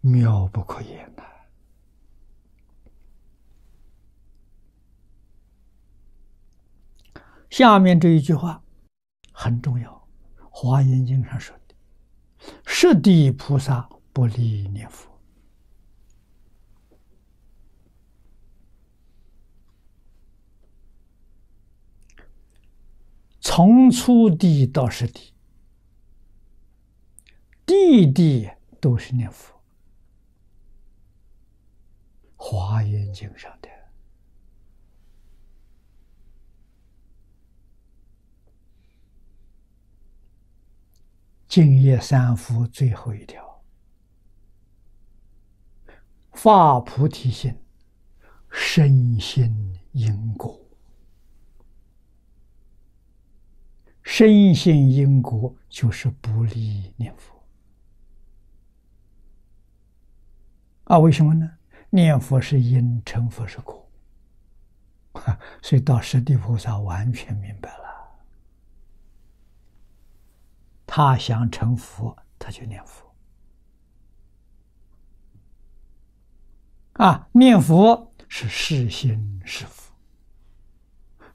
妙不可言呐！下面这一句话很重要，《华严经》上说的：“十地菩萨不离念佛，从初地到十地，地地都是念佛。”华严经上的净业三福最后一条，发菩提心，身心因果，身心因果就是不离念佛啊？为什么呢？念佛是因，成佛是果，所以到十地菩萨完全明白了。他想成佛，他就念佛。啊，念佛是是心是佛，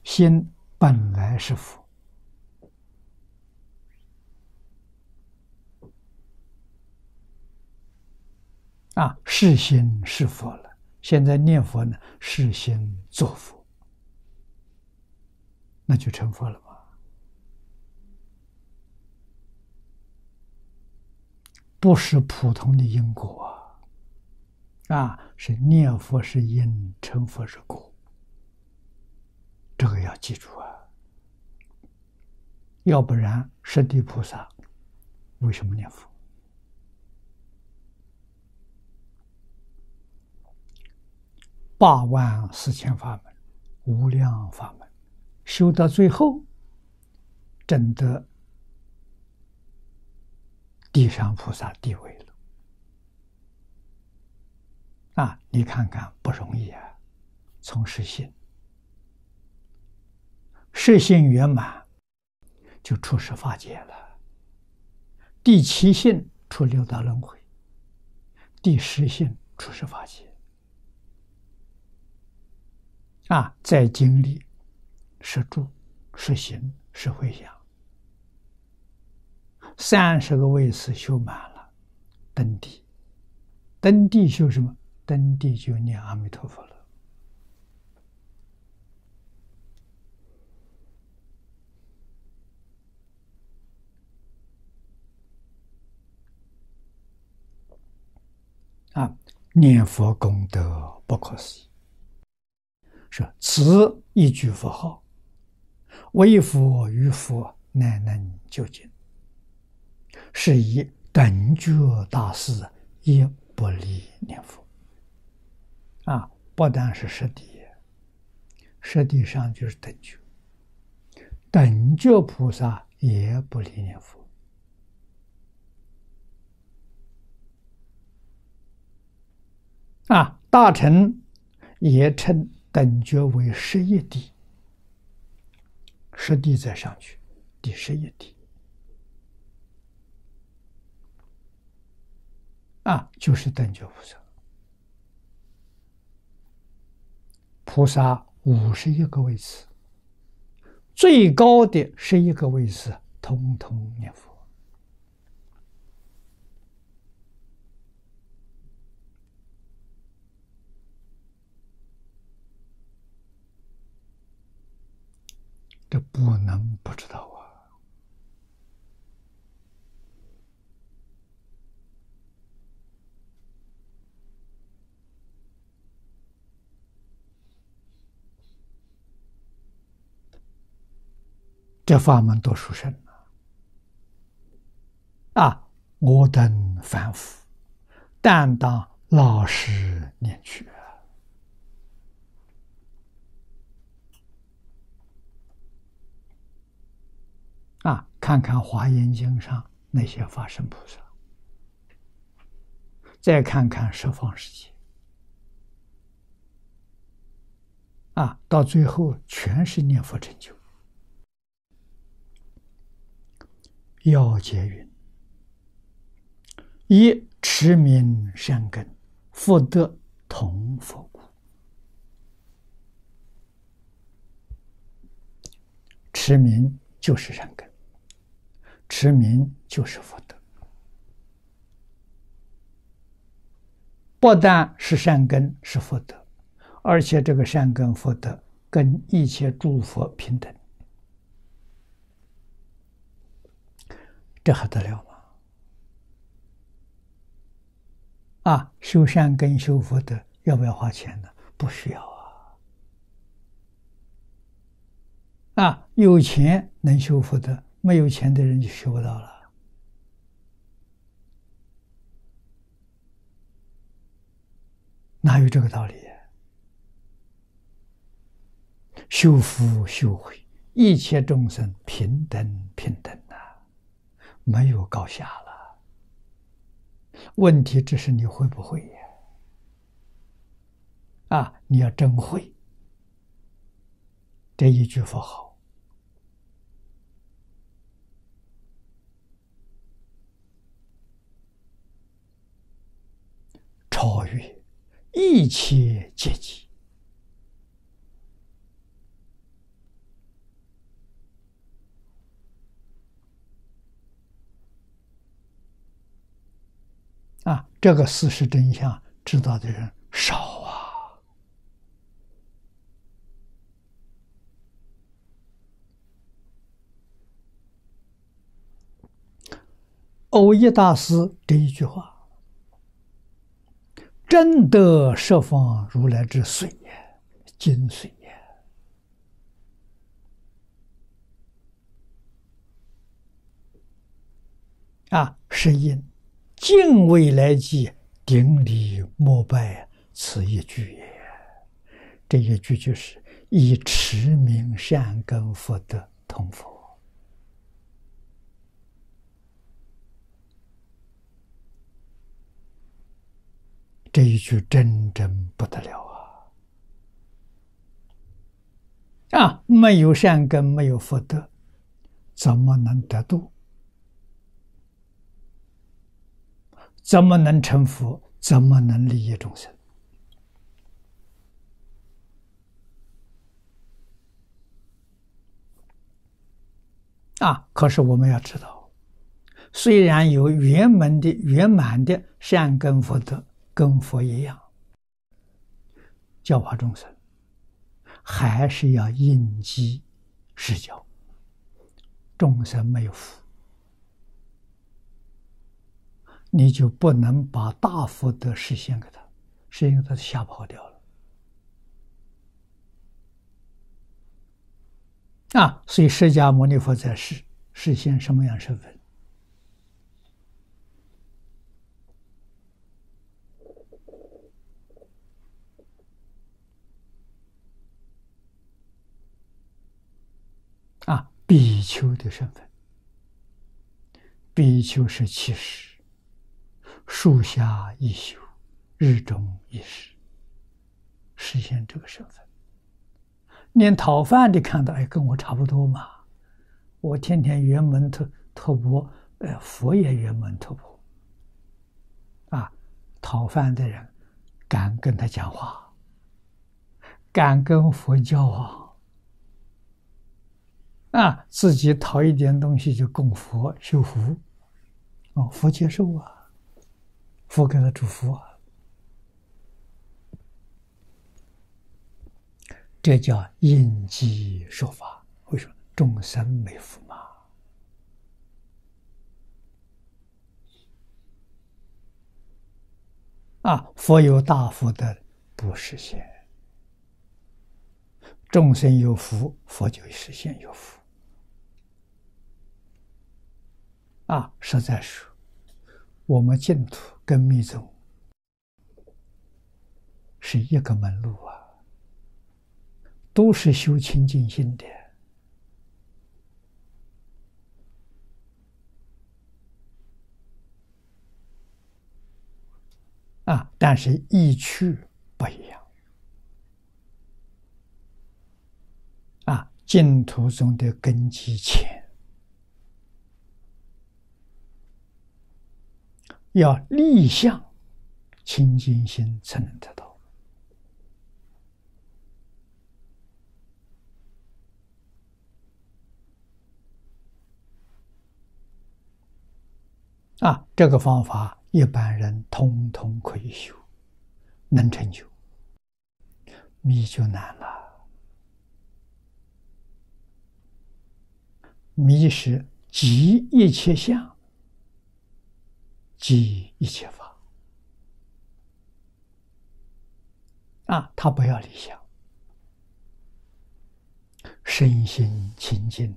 心本来是佛。啊，是心是佛了。现在念佛呢，是心作佛，那就成佛了吗？不是普通的因果啊！啊，是念佛是因，成佛是果，这个要记住啊！要不然，十地菩萨为什么念佛？八万四千法门，无量法门，修到最后，真得地上菩萨地位了。啊，你看看不容易啊！从实心，实心圆满，就出十法界了。第七性出六道轮回，第十性出十法界。啊，在经历是住、是行、是回想，三十个位次修满了，登地，登地修什么？登地就念阿弥陀佛了。啊，念佛功德不可思议。说此一句佛号，为佛与佛乃能究竟，是以等觉大师也不离念佛。啊，不但是实地，实地上就是等觉，等觉菩萨也不离念佛。啊，大臣也称。等觉为十一地，十地再上去，第十一地啊，就是等觉菩萨。菩萨五十一个位次，最高的十一个位次，通通念佛。这不能不知道啊！这法门多殊胜啊！啊，我等凡夫，但当老实念去。啊，看看《华严经》上那些法身菩萨，再看看十方世界，啊，到最后全是念佛成就。要结云：一持名善根，福德同佛。持名就是善根。持名就是福德，不但是善根是福德，而且这个善根福德跟一切诸佛平等，这还得了吗？啊，修善根修福德要不要花钱呢？不需要啊！啊，有钱能修福德。没有钱的人就学不到了，哪有这个道理？修福修慧，一切众生平等平等呐，没有高下了。问题只是你会不会呀？啊，你要真会这一句佛号。超越一切阶级啊！这个事实真相知道的人少啊。欧一大师这一句话。真得十方如来之水也，精髓也。啊，是因敬未来际，顶礼膜拜此一句也。这一句就是以持名善根福德同佛。这一句真真不得了啊！啊，没有善根，没有福德，怎么能得度？怎么能成佛？怎么能利益众生？啊！可是我们要知道，虽然有圆满的、圆满的善根福德。跟佛一样，教化众生，还是要应机施教。众生没有福，你就不能把大福德实现给他，实现他吓跑掉了。啊，所以释迦牟尼佛在世实现什么样身份？比丘的身份，比丘是七十，树下一宿，日中一时，实现这个身份。连讨饭的看到，哎，跟我差不多嘛。我天天圆门特特钵，呃，佛也圆门特钵，啊，讨饭的人敢跟他讲话，敢跟佛交往，啊，自己讨一点东西就供佛修福，哦，佛接受啊，佛给他祝福啊，这叫应机说法。为什么众生没福嘛？啊，佛有大福的不实现，众生有福，佛就实现有福。啊，实在是我们净土跟密宗是一个门路啊，都是修清净心的。啊，但是意趣不一样。啊，净土中的根基浅，要立相清净心才能得到。啊，这个方法。一般人通通可以修，能成就，密就难了。密是即一切相，即一切法。啊，他不要理想，身心清净，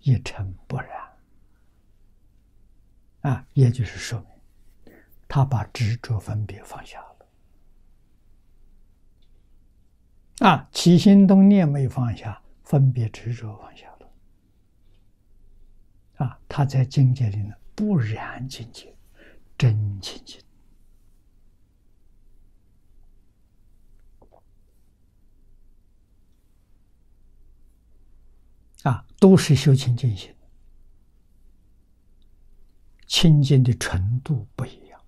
一尘不染。啊，也就是说明。他把执着分别放下了，啊，起心动念没放下，分别执着放下了，啊，他在境界里呢，不染境界，真清净，啊，都是修清净心，清净的程度不一样。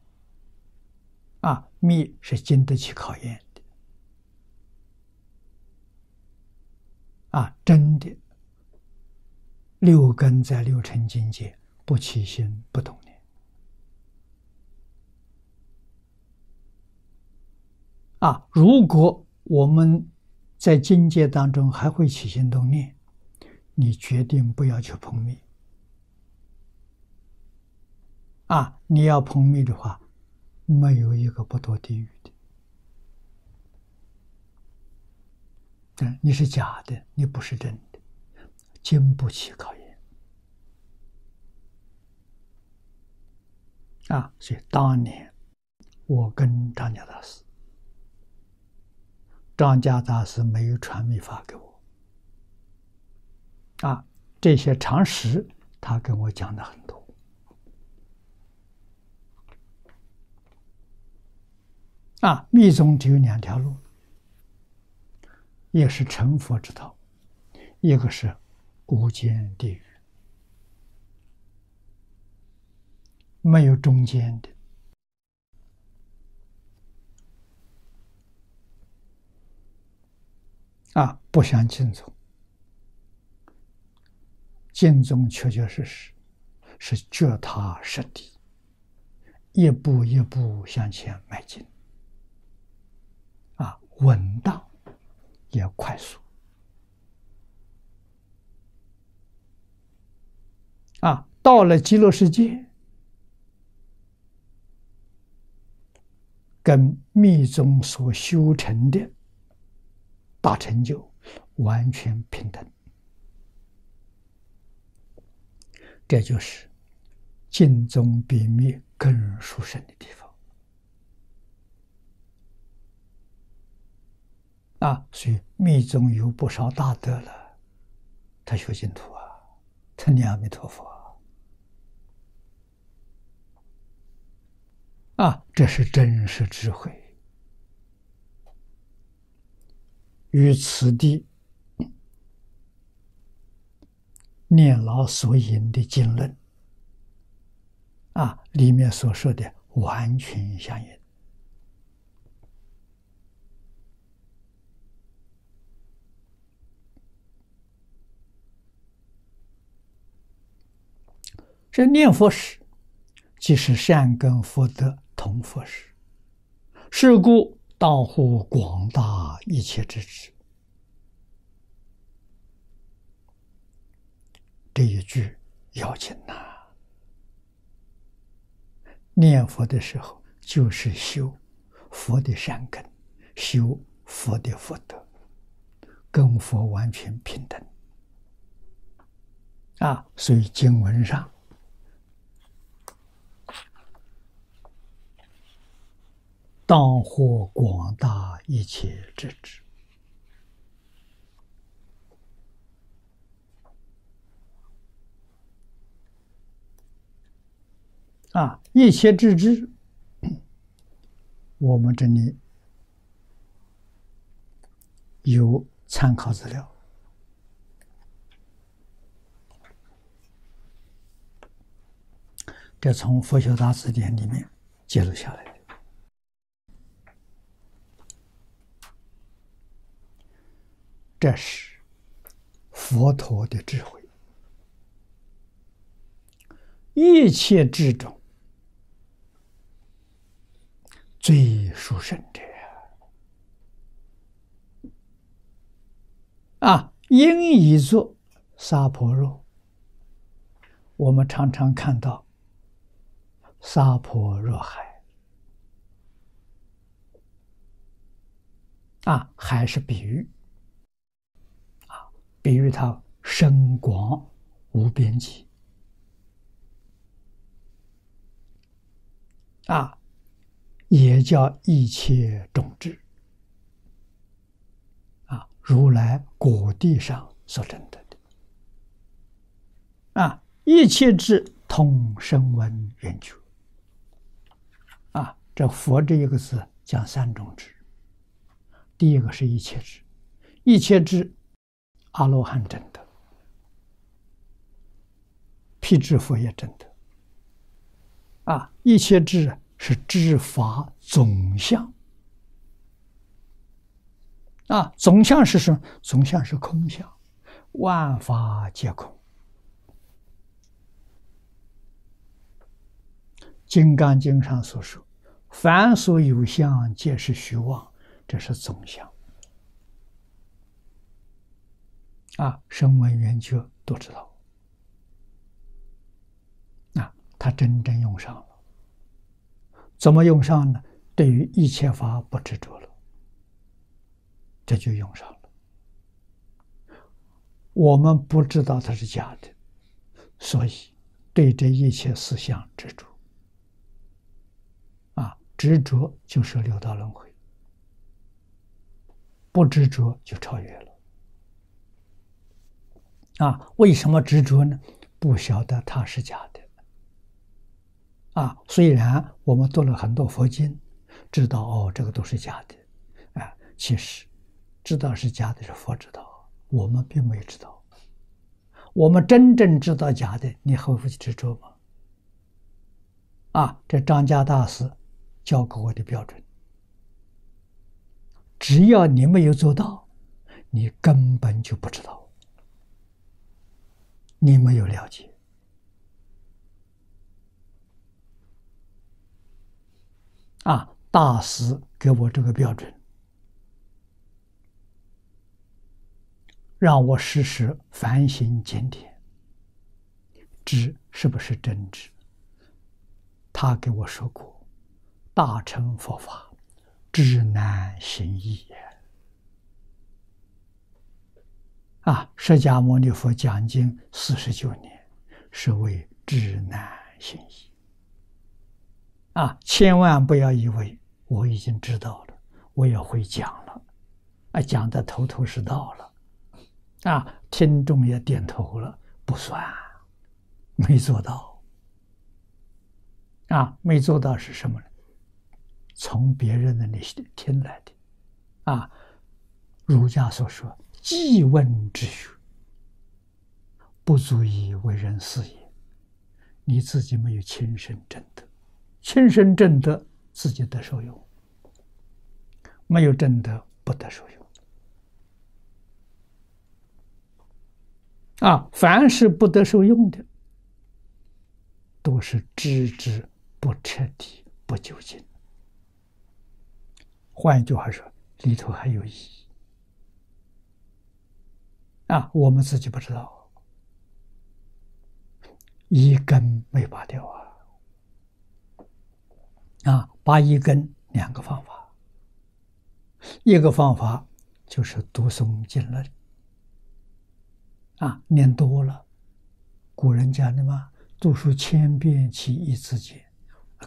啊，密是经得起考验的。啊，真的，六根在六尘境界不起心不动念。啊，如果我们在境界当中还会起心动念，你决定不要去碰面。啊，你要碰面的话。没有一个不堕地狱的，对，你是假的，你不是真的，经不起考验。啊，所以当年我跟张家大师，张家大师没有传秘法给我，啊，这些常识他跟我讲的很多。啊，密宗只有两条路，一个是成佛之道，一个是无间地狱，没有中间的。啊，不像净宗，净宗确确实实是脚踏实地，一步一步向前迈进。啊稳当也快速啊！到了极乐世界，跟密宗所修成的大成就完全平等，这就是净宗比密更殊胜的地方。啊，所以密宗有不少大德了，他学净土啊，他念阿弥陀佛啊，这是真实智慧。与此地念老所引的经论啊，里面所说的完全相应。这念佛时，即是善根福德同佛时，是故。道护广大一切之智。这一句要紧呐！念佛的时候，就是修佛的善根，修佛的福德，跟佛完全平等。啊，所以经文上。当获广大一切之智啊！一切智智，我们这里有参考资料，这从《佛学大辞典》里面记录下来的。这是佛陀的智慧，一切智中最殊胜者啊！因以作沙婆若，我们常常看到沙婆若海啊，还是比喻。比喻它深广无边际。啊，也叫一切种智。啊，如来果地上所证得的。啊，一切智通声闻缘觉。啊，这佛这一个字讲三种智，第一个是一切智，一切智。阿罗汉真的，辟支佛也真的，啊！一切智是智法总相，啊！总相是什么？总相是空相，万法皆空。《金刚经》上所说：“凡所有相，皆是虚妄。”这是总相。啊，声闻缘觉都知道。啊，他真正用上了，怎么用上呢？对于一切法不执着了，这就用上了。我们不知道它是假的，所以对这一切思想执着。啊，执着就是六道轮回，不执着就超越了。啊，为什么执着呢？不晓得它是假的。啊，虽然我们读了很多佛经，知道哦，这个都是假的，啊，其实知道是假的是佛知道，我们并没有知道。我们真正知道假的，你还会执着吗？啊，这张家大师教给我的标准，只要你没有做到，你根本就不知道。你没有了解啊！大师给我这个标准，让我时时反省检点，知是不是真知？他给我说过：“大乘佛法，知难行易也。”啊！释迦牟尼佛讲经四十九年，是为知难行易。啊，千万不要以为我已经知道了，我也会讲了，啊，讲的头头是道了，啊，听众也点头了，不算，没做到。啊，没做到是什么呢？从别人那里听来的，啊，儒家所说。记问之学，不足以为人师也。你自己没有亲身证得，亲身证得自己得受用，没有证得不得受用。啊，凡是不得受用的，都是知之不彻底、不究竟。换一句话说，里头还有意义啊，我们自己不知道，一根没拔掉啊。啊，拔一根两个方法，一个方法就是读诵经论，啊，念多了，古人讲的嘛，读书千遍，其义自见，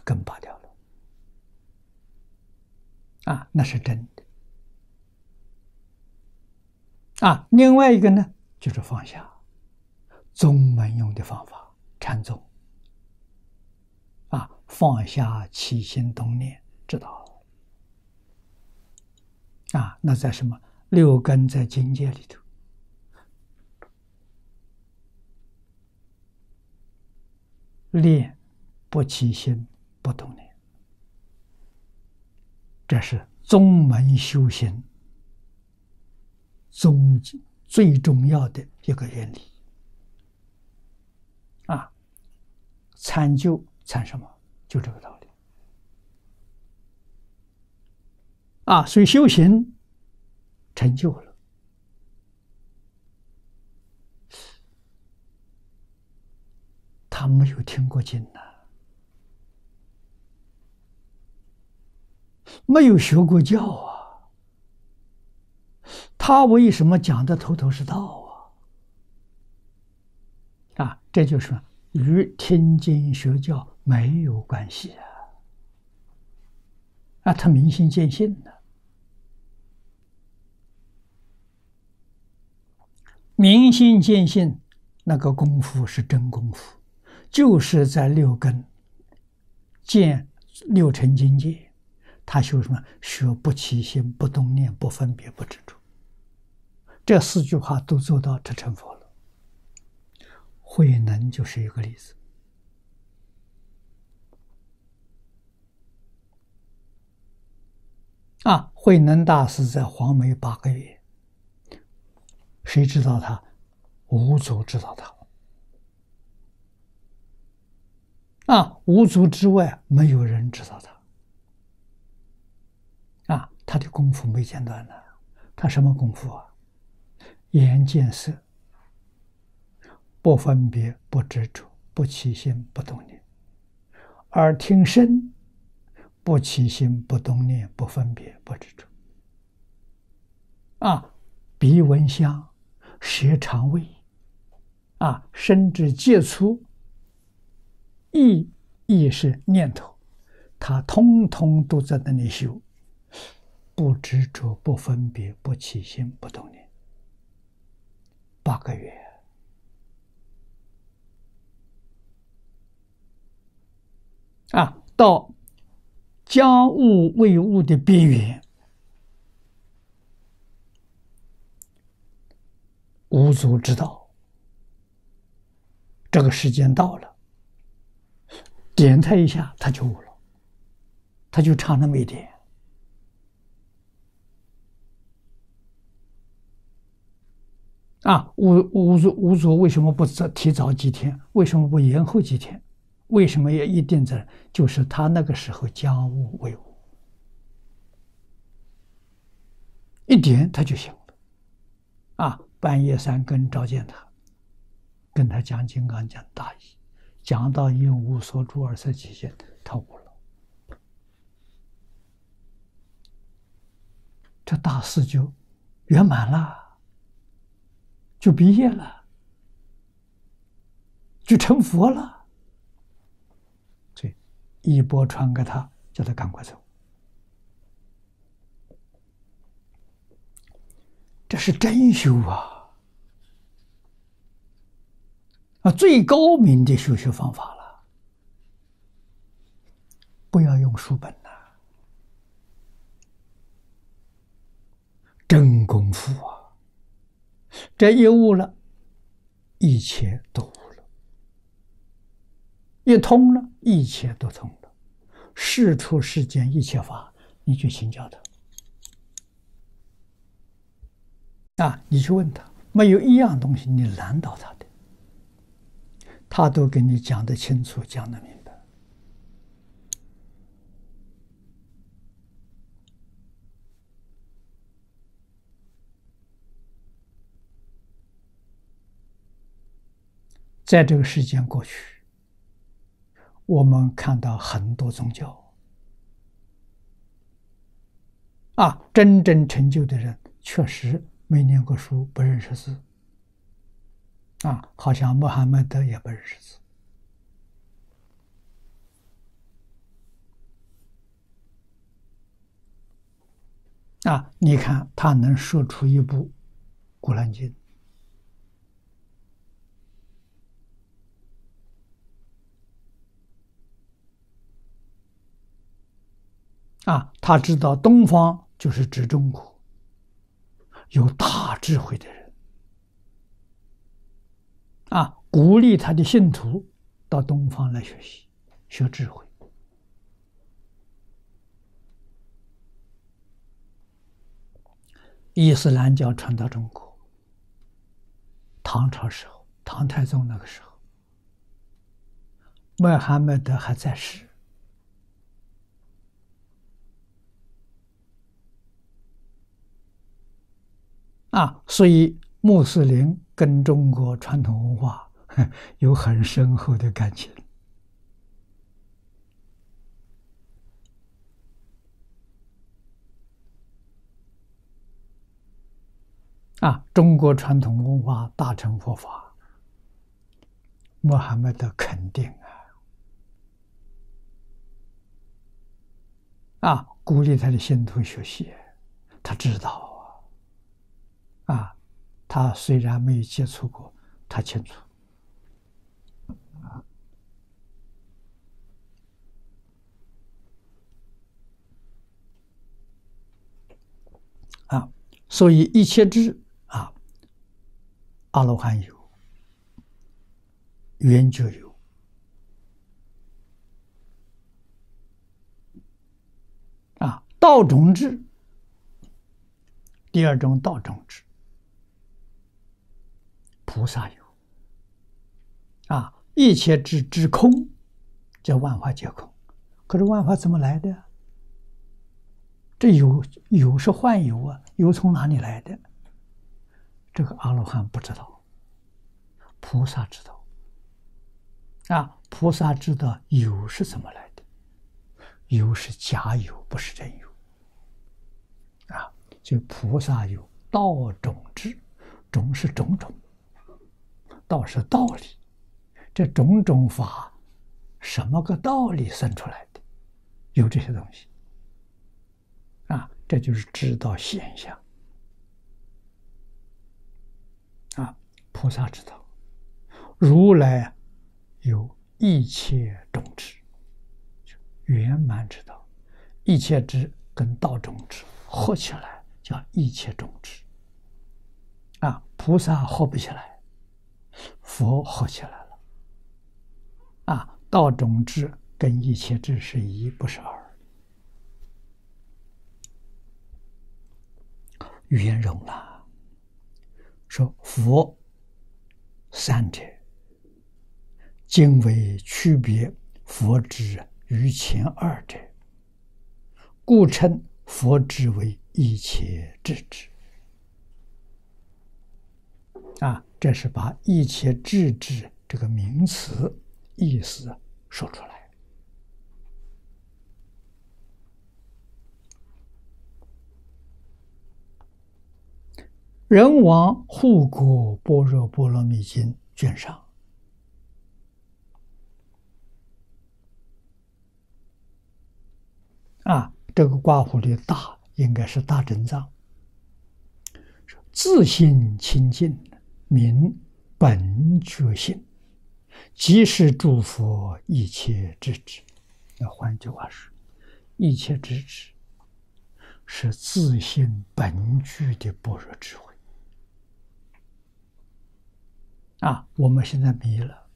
根拔掉了，啊，那是真的，啊，另外一个呢，就是放下，宗门用的方法，禅宗。啊放下起心动念，知道啊？那在什么六根在境界里头，练不起心不动念，这是宗门修行宗最重要的一个原理啊！参究参什么？就这个道理啊！所以修行成就了，他没有听过经呐，没有学过教啊，他为什么讲的头头是道啊？啊，这就是与听经学教。没有关系啊！啊，他明心见性的，明心见性那个功夫是真功夫，就是在六根见六尘境界，他修什么？学不起心、不动念、不分别、不执着。这四句话都做到，这成佛了。慧能就是一个例子。啊，慧能大师在黄梅八个月，谁知道他？五祖知道他。啊，五祖之外没有人知道他。啊，他的功夫没间断呢。他什么功夫啊？眼见色，不分别，不执着，不起心，不动念；耳听声。不起心，不动念，不分别，不执着。啊，鼻闻香，舌尝味，啊，身之接触，意意是念头，他通通都在那里修，不执着，不分别，不起心，不动念，八个月，啊，到。将物为物的边缘，无足之道。这个时间到了，点他一下，他就悟了，他就差那么一点。啊，五五祖五祖为什么不早提早几天？为什么不延后几天？为什么要一定在？就是他那个时候将物为物，一点他就行了。啊，半夜三更召见他，跟他讲《金刚讲大义》，讲到应无所住而色起现，他悟了。这大事就圆满了，就毕业了，就成佛了。所以一波传给他，叫他赶快走。这是真修啊！啊，最高明的修学方法了。不要用书本呐，真功夫啊！这一悟了，一切都悟了；一通了。一切都通了，事出世间一切法，你去请教他啊！你去问他，没有一样东西你难倒他的。他都给你讲得清楚，讲得明白。在这个时间过去，我们看到很多宗教啊，真正成就的人确实没念过书，不认识字啊，好像穆罕默德也不认识字啊。你看他能说出一部《古兰经》。啊，他知道东方就是指中国，有大智慧的人，啊，鼓励他的信徒到东方来学习，学智慧。伊斯兰教传到中国，唐朝时候，唐太宗那个时候，穆罕默德还在世。啊，所以穆斯林跟中国传统文化有很深厚的感情。啊，中国传统文化大乘佛法，穆罕默德肯定啊，啊，鼓励他的信徒学习，他知道。啊，他虽然没有接触过，他清楚。啊，所以一切智啊，阿罗汉有，缘觉有，啊，道种智，第二种道种智。菩萨有啊，一切之之空，叫万法皆空。可是万法怎么来的？这有有是幻有啊，有从哪里来的？这个阿罗汉不知道，菩萨知道。啊，菩萨知道有是怎么来的？有是假有，不是真有。啊，就菩萨有道种智，种是种种。道是道理，这种种法，什么个道理生出来的？有这些东西啊，这就是知道现象啊。菩萨知道，如来有一切种子，圆满知道，一切智跟道种子合起来叫一切种子啊。菩萨合不起来。佛合起来了，啊，道种智跟一切智是一，不是二。圆融了，说佛三者，今为区别佛智于前二者，故称佛智为一切智智。啊。这是把一切智智这个名词意思说出来。人王护国般若波罗蜜经卷上啊，这个刮胡的大应该是大正藏，自信清净。明本觉性，即是诸佛一切智智。那换句话说，一切智智是自性本具的般若智慧。啊，我们现在迷了，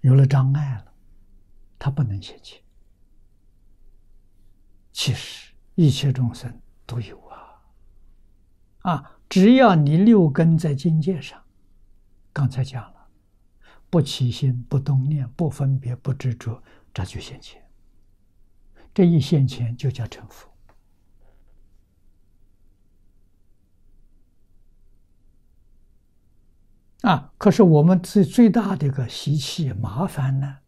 有了障碍了，他不能现前。其实一切众生都有啊，啊。只要你六根在境界上，刚才讲了，不起心、不动念、不分别、不执着，这就现前。这一现前就叫成佛。啊！可是我们最最大的一个习气麻烦呢，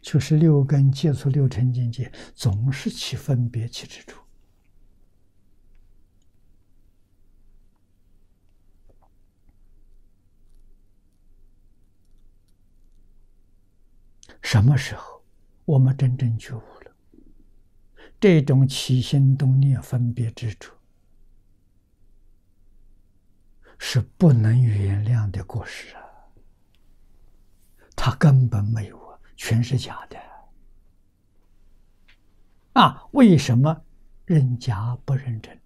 就是六根接触六尘境界，总是起分别、起执着。什么时候我们真正觉悟了？这种起心动念、分别之处，是不能原谅的过失啊！他根本没有啊，全是假的啊！为什么认假不认真？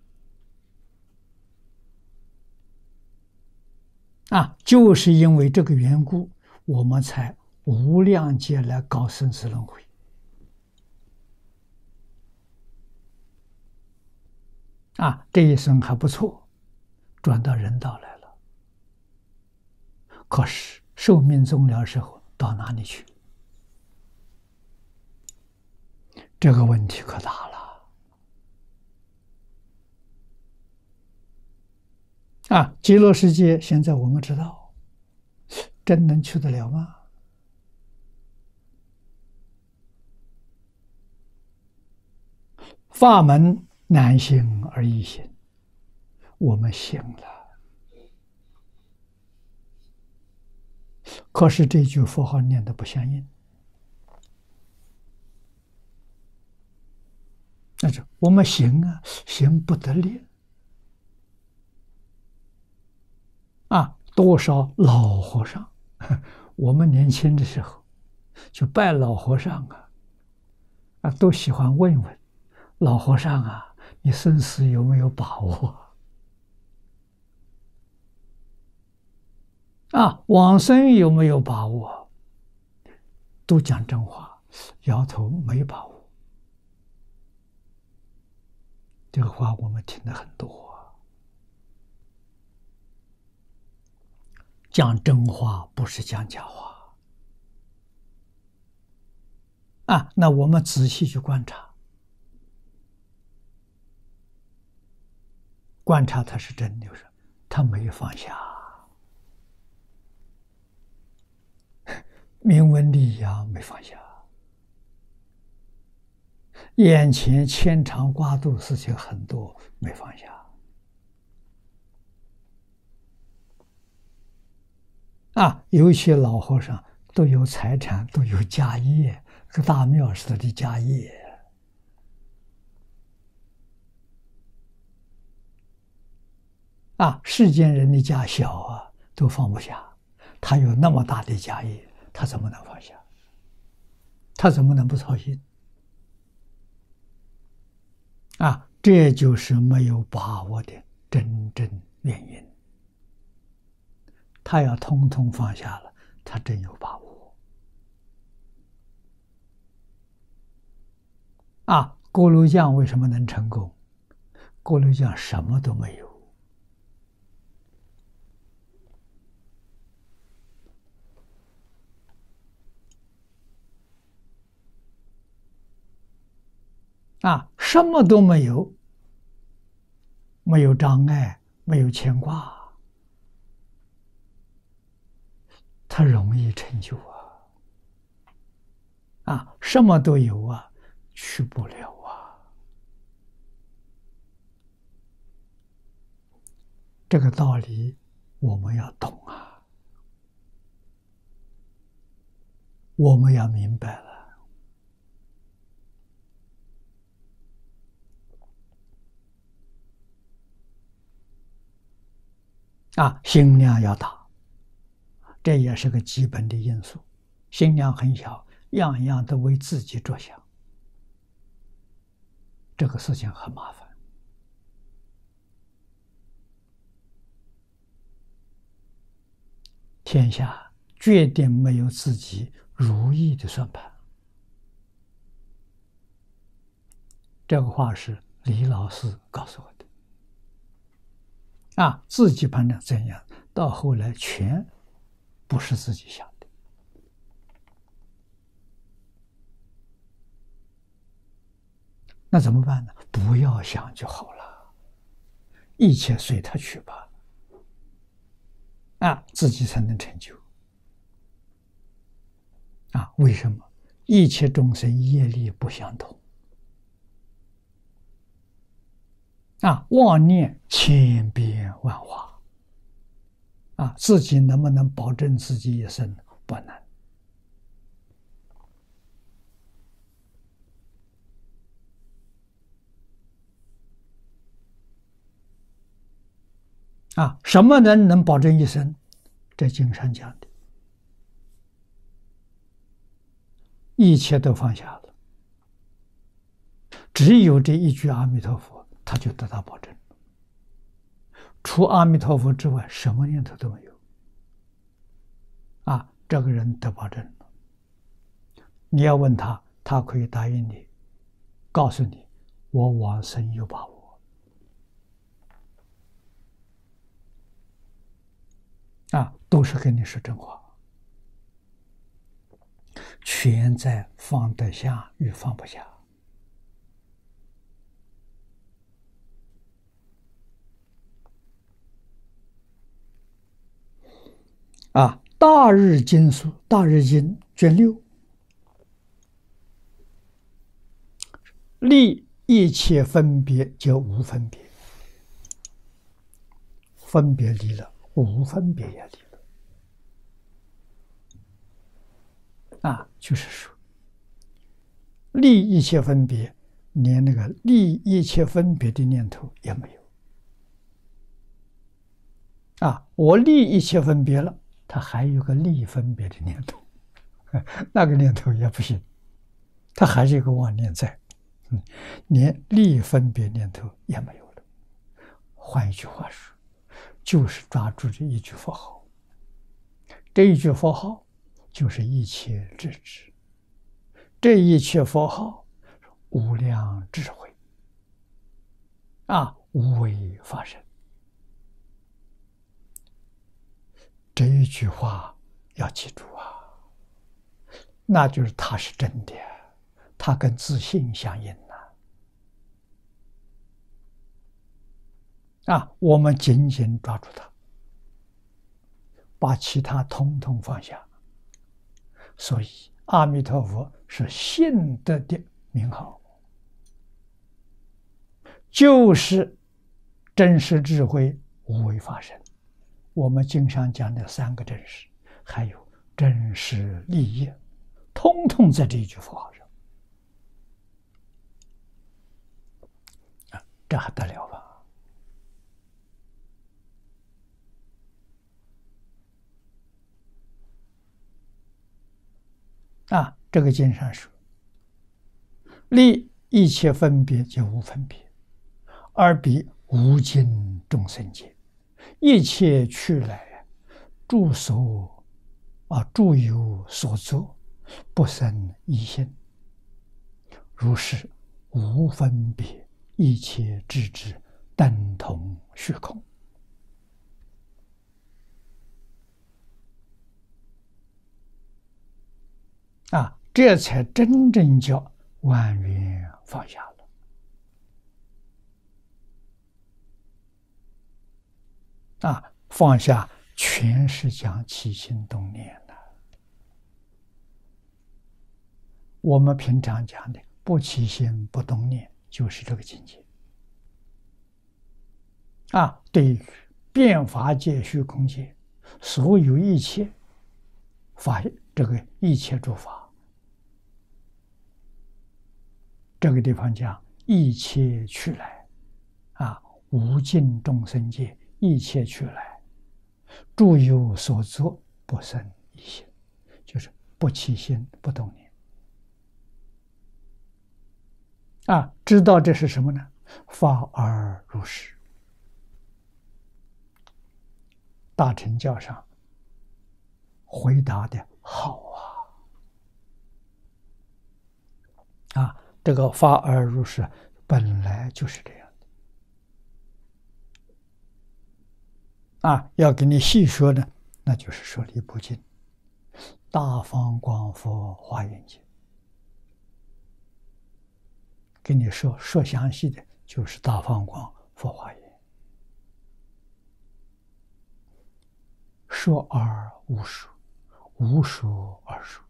啊，就是因为这个缘故，我们才。无量劫来搞生死轮回，啊，这一生还不错，转到人道来了。可是寿命终了时候，到哪里去？这个问题可大了。啊，极乐世界现在我们知道，真能去得了吗？法门难行而易行，我们行了。可是这句佛号念的不相应，那是我们行啊，行不得力啊！多少老和尚，我们年轻的时候就拜老和尚啊，啊，都喜欢问问。老和尚啊，你生死有没有把握？啊，往生有没有把握？都讲真话，摇头没把握。这个话我们听的很多。讲真话不是讲假话。啊，那我们仔细去观察。观察他是真的，就是他没有放下，名闻利养没放下，眼前牵肠挂肚事情很多没放下，啊，有些老和尚都有财产，都有家业，个大庙似的家业。啊，世间人的家小啊，都放不下。他有那么大的家业，他怎么能放下？他怎么能不操心？啊，这就是没有把握的真正原因。他要通通放下了，他真有把握。啊，锅炉匠为什么能成功？锅炉匠什么都没有。啊，什么都没有，没有障碍，没有牵挂，他容易成就啊！啊，什么都有啊，去不了啊！这个道理我们要懂啊，我们要明白了。啊，心量要大，这也是个基本的因素。心量很小，样样都为自己着想，这个事情很麻烦。天下决定没有自己如意的算盘。这个话是李老师告诉我的。啊，自己判断怎样，到后来全不是自己想的，那怎么办呢？不要想就好了，一切随他去吧。啊，自己才能成就。啊，为什么？一切众生业力不相同。啊，妄念千变万化。啊，自己能不能保证自己一生不难？啊，什么人能保证一生？这经上讲的，一切都放下了，只有这一句阿弥陀佛，他就得到保证。除阿弥陀佛之外，什么念头都没有。啊，这个人得保证。你要问他，他可以答应你，告诉你，我往生有把握。啊，都是跟你说真话，全在放得下与放不下。啊，《大日经》书，《大日经》卷六，立一切分别就无分别，分别离了。无分别也离了啊，就是说，立一切分别，连那个立一切分别的念头也没有啊。我立一切分别了，他还有个立分别的念头，那个念头也不行，他还是一个妄念在，嗯，连立分别念头也没有了。换一句话说。就是抓住这一句佛号，这一句佛号就是一切智智，这一切佛号无量智慧啊，无为法身。这一句话要记住啊，那就是它是真的，它跟自信相应。啊，我们紧紧抓住它，把其他通通放下。所以，阿弥陀佛是信德的名号，就是真实智慧无为法身。我们经常讲的三个真实，还有真实利益，通通在这一句佛号上。啊，这还得了吧？啊，这个经上说：“立一切分别就无分别，而彼无尽众生界，一切去来，住所啊住有所作，不生一心。如是无分别，一切智智等同虚空。”啊，这才真正叫万缘放下了。啊，放下全是讲起心动念的。我们平常讲的不起心不动念，就是这个境界。啊，对于变法界、虚空界，所有一切法，这个一切诸法。这个地方讲一切去来，啊，无尽众生界一切去来，诸有所作不生一心，就是不起心不动念。啊，知道这是什么呢？法而如是。大乘教上回答的好啊，啊。这个发而入是本来就是这样的啊！要给你细说呢，那就是说《离不尽》《大方广佛华严经》给你说说详细的，就是《大放光佛华严》，说而无说，无说而说。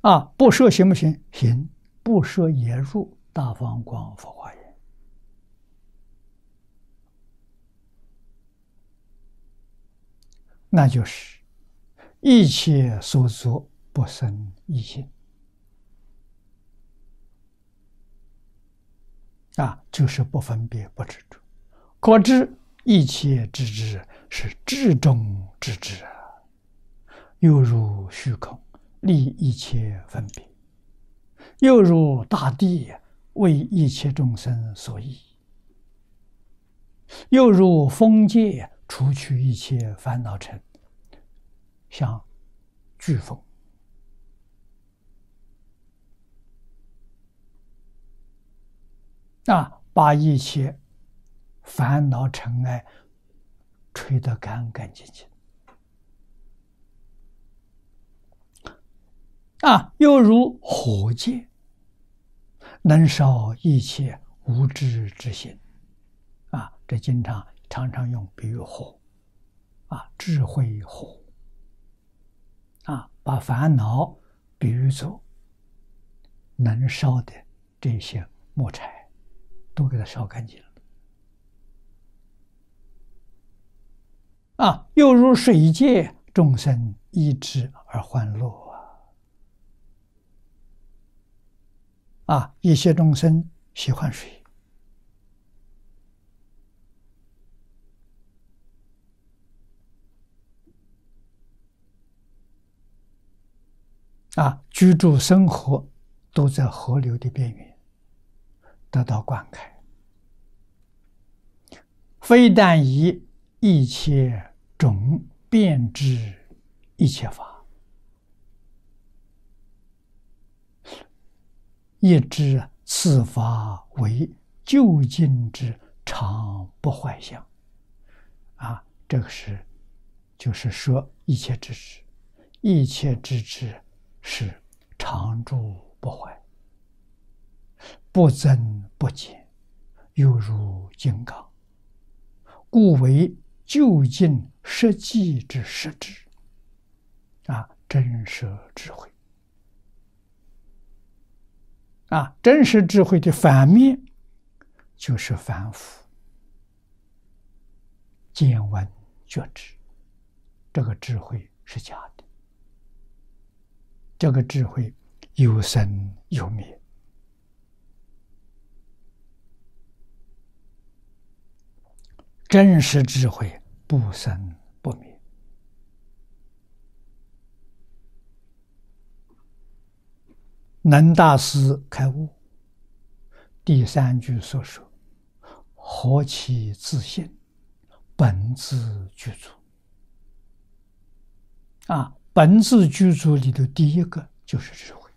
啊，不说行不行？行，不说也入大方光佛华严。那就是一切所作不生一心啊，就是不分别不执着。可知一切之知是智中之智啊，又如虚空。立一切分别，又如大地为一切众生所依；又如风界除去一切烦恼尘，像飓风啊，把一切烦恼尘埃吹得干干净净。啊，又如火箭，能烧一切无知之心。啊，这经常常常用比喻火，啊，智慧火，啊，把烦恼比喻作能烧的这些木柴，都给它烧干净了。啊，又如水界，众生依之而欢乐。啊，一些众生喜欢水，啊，居住生活都在河流的边缘，得到灌溉。非但以一切种变之一切法。一知此法为究竟之常不坏相，啊，这个是，就是说一切之知，一切之知是常住不坏，不增不减，犹如金刚，故为究竟实际之实质，啊，真实智慧。啊，真实智慧的反面就是凡夫、见闻觉知，这个智慧是假的，这个智慧有生有灭，真实智慧不生不灭。能大师开悟，第三句所说：“何其自信，本自具足。”啊，本自具足里头第一个就是智慧。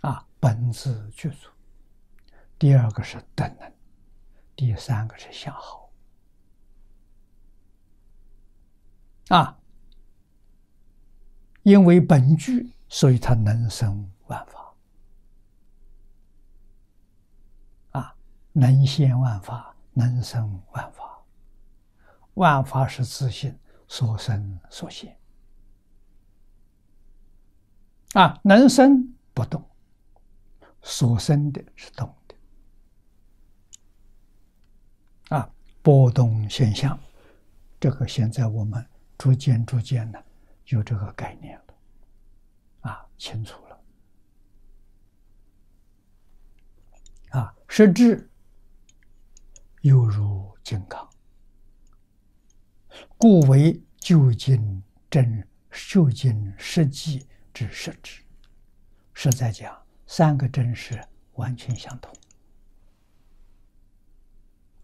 啊，本自具足，第二个是等能，第三个是相好。啊，因为本具。所以，他能生万法，啊，能现万法，能生万法，万法是自信所生所现，啊，能生不动，所生的是动的，啊，波动现象，这个现在我们逐渐逐渐的有这个概念了，啊。清楚了，啊，实质犹如金刚，故为究竟真、究竟实际之实质。实在讲，三个真实完全相同。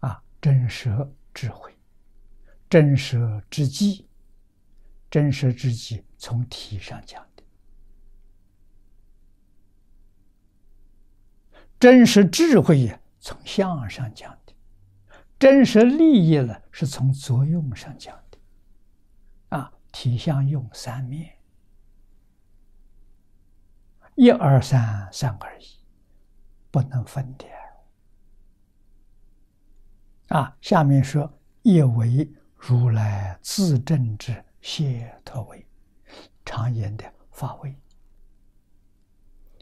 啊，真实智慧，真实之际，真实之际，从体上讲。真实智慧呀从相上讲的，真实利益呢是从作用上讲，体相用三面，一二三，三二一，不能分的。啊，下面说一为如来自证之解脱位，常言的法位。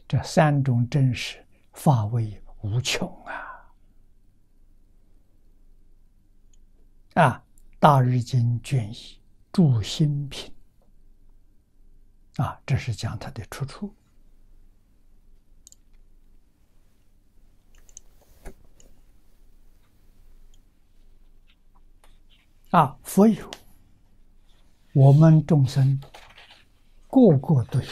这三种真实法位无穷啊！啊，大日经卷一注心品啊，这是讲它的出处。啊，佛有，我们众生个个都有，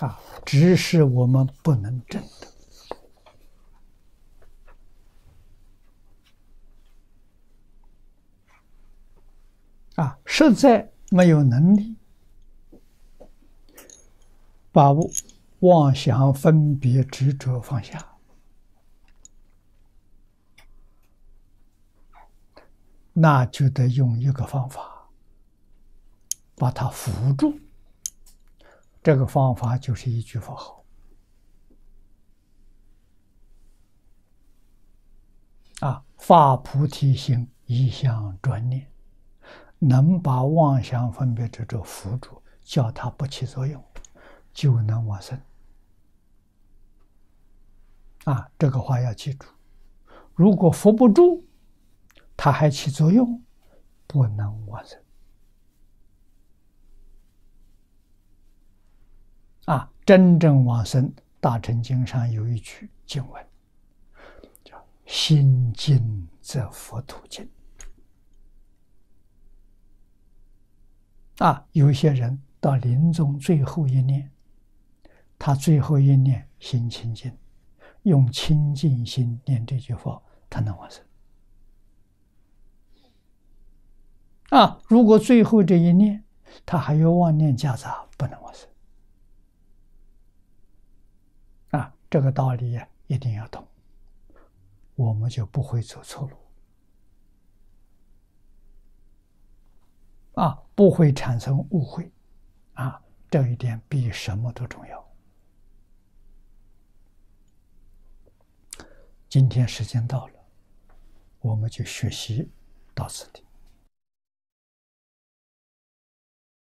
啊，只是我们不能证得。啊，实在没有能力把妄想、分别、执着放下。那就得用一个方法把它扶住。这个方法就是一句佛号啊，发菩提心，一向专念，能把妄想分别执着扶住，叫它不起作用，就能往生。啊，这个话要记住，如果扶不住。它还起作用，不能往生。啊，真正往生，《大乘经》上有一句经文，叫“心静则佛土静”。啊，有些人到临终最后一念，他最后一念心清净，用清净心念这句话，他能往生。啊！如果最后这一念，他还有妄念夹杂，不能往生。啊，这个道理呀，一定要懂，我们就不会走错路。啊，不会产生误会。啊，这一点比什么都重要。今天时间到了，我们就学习到此地。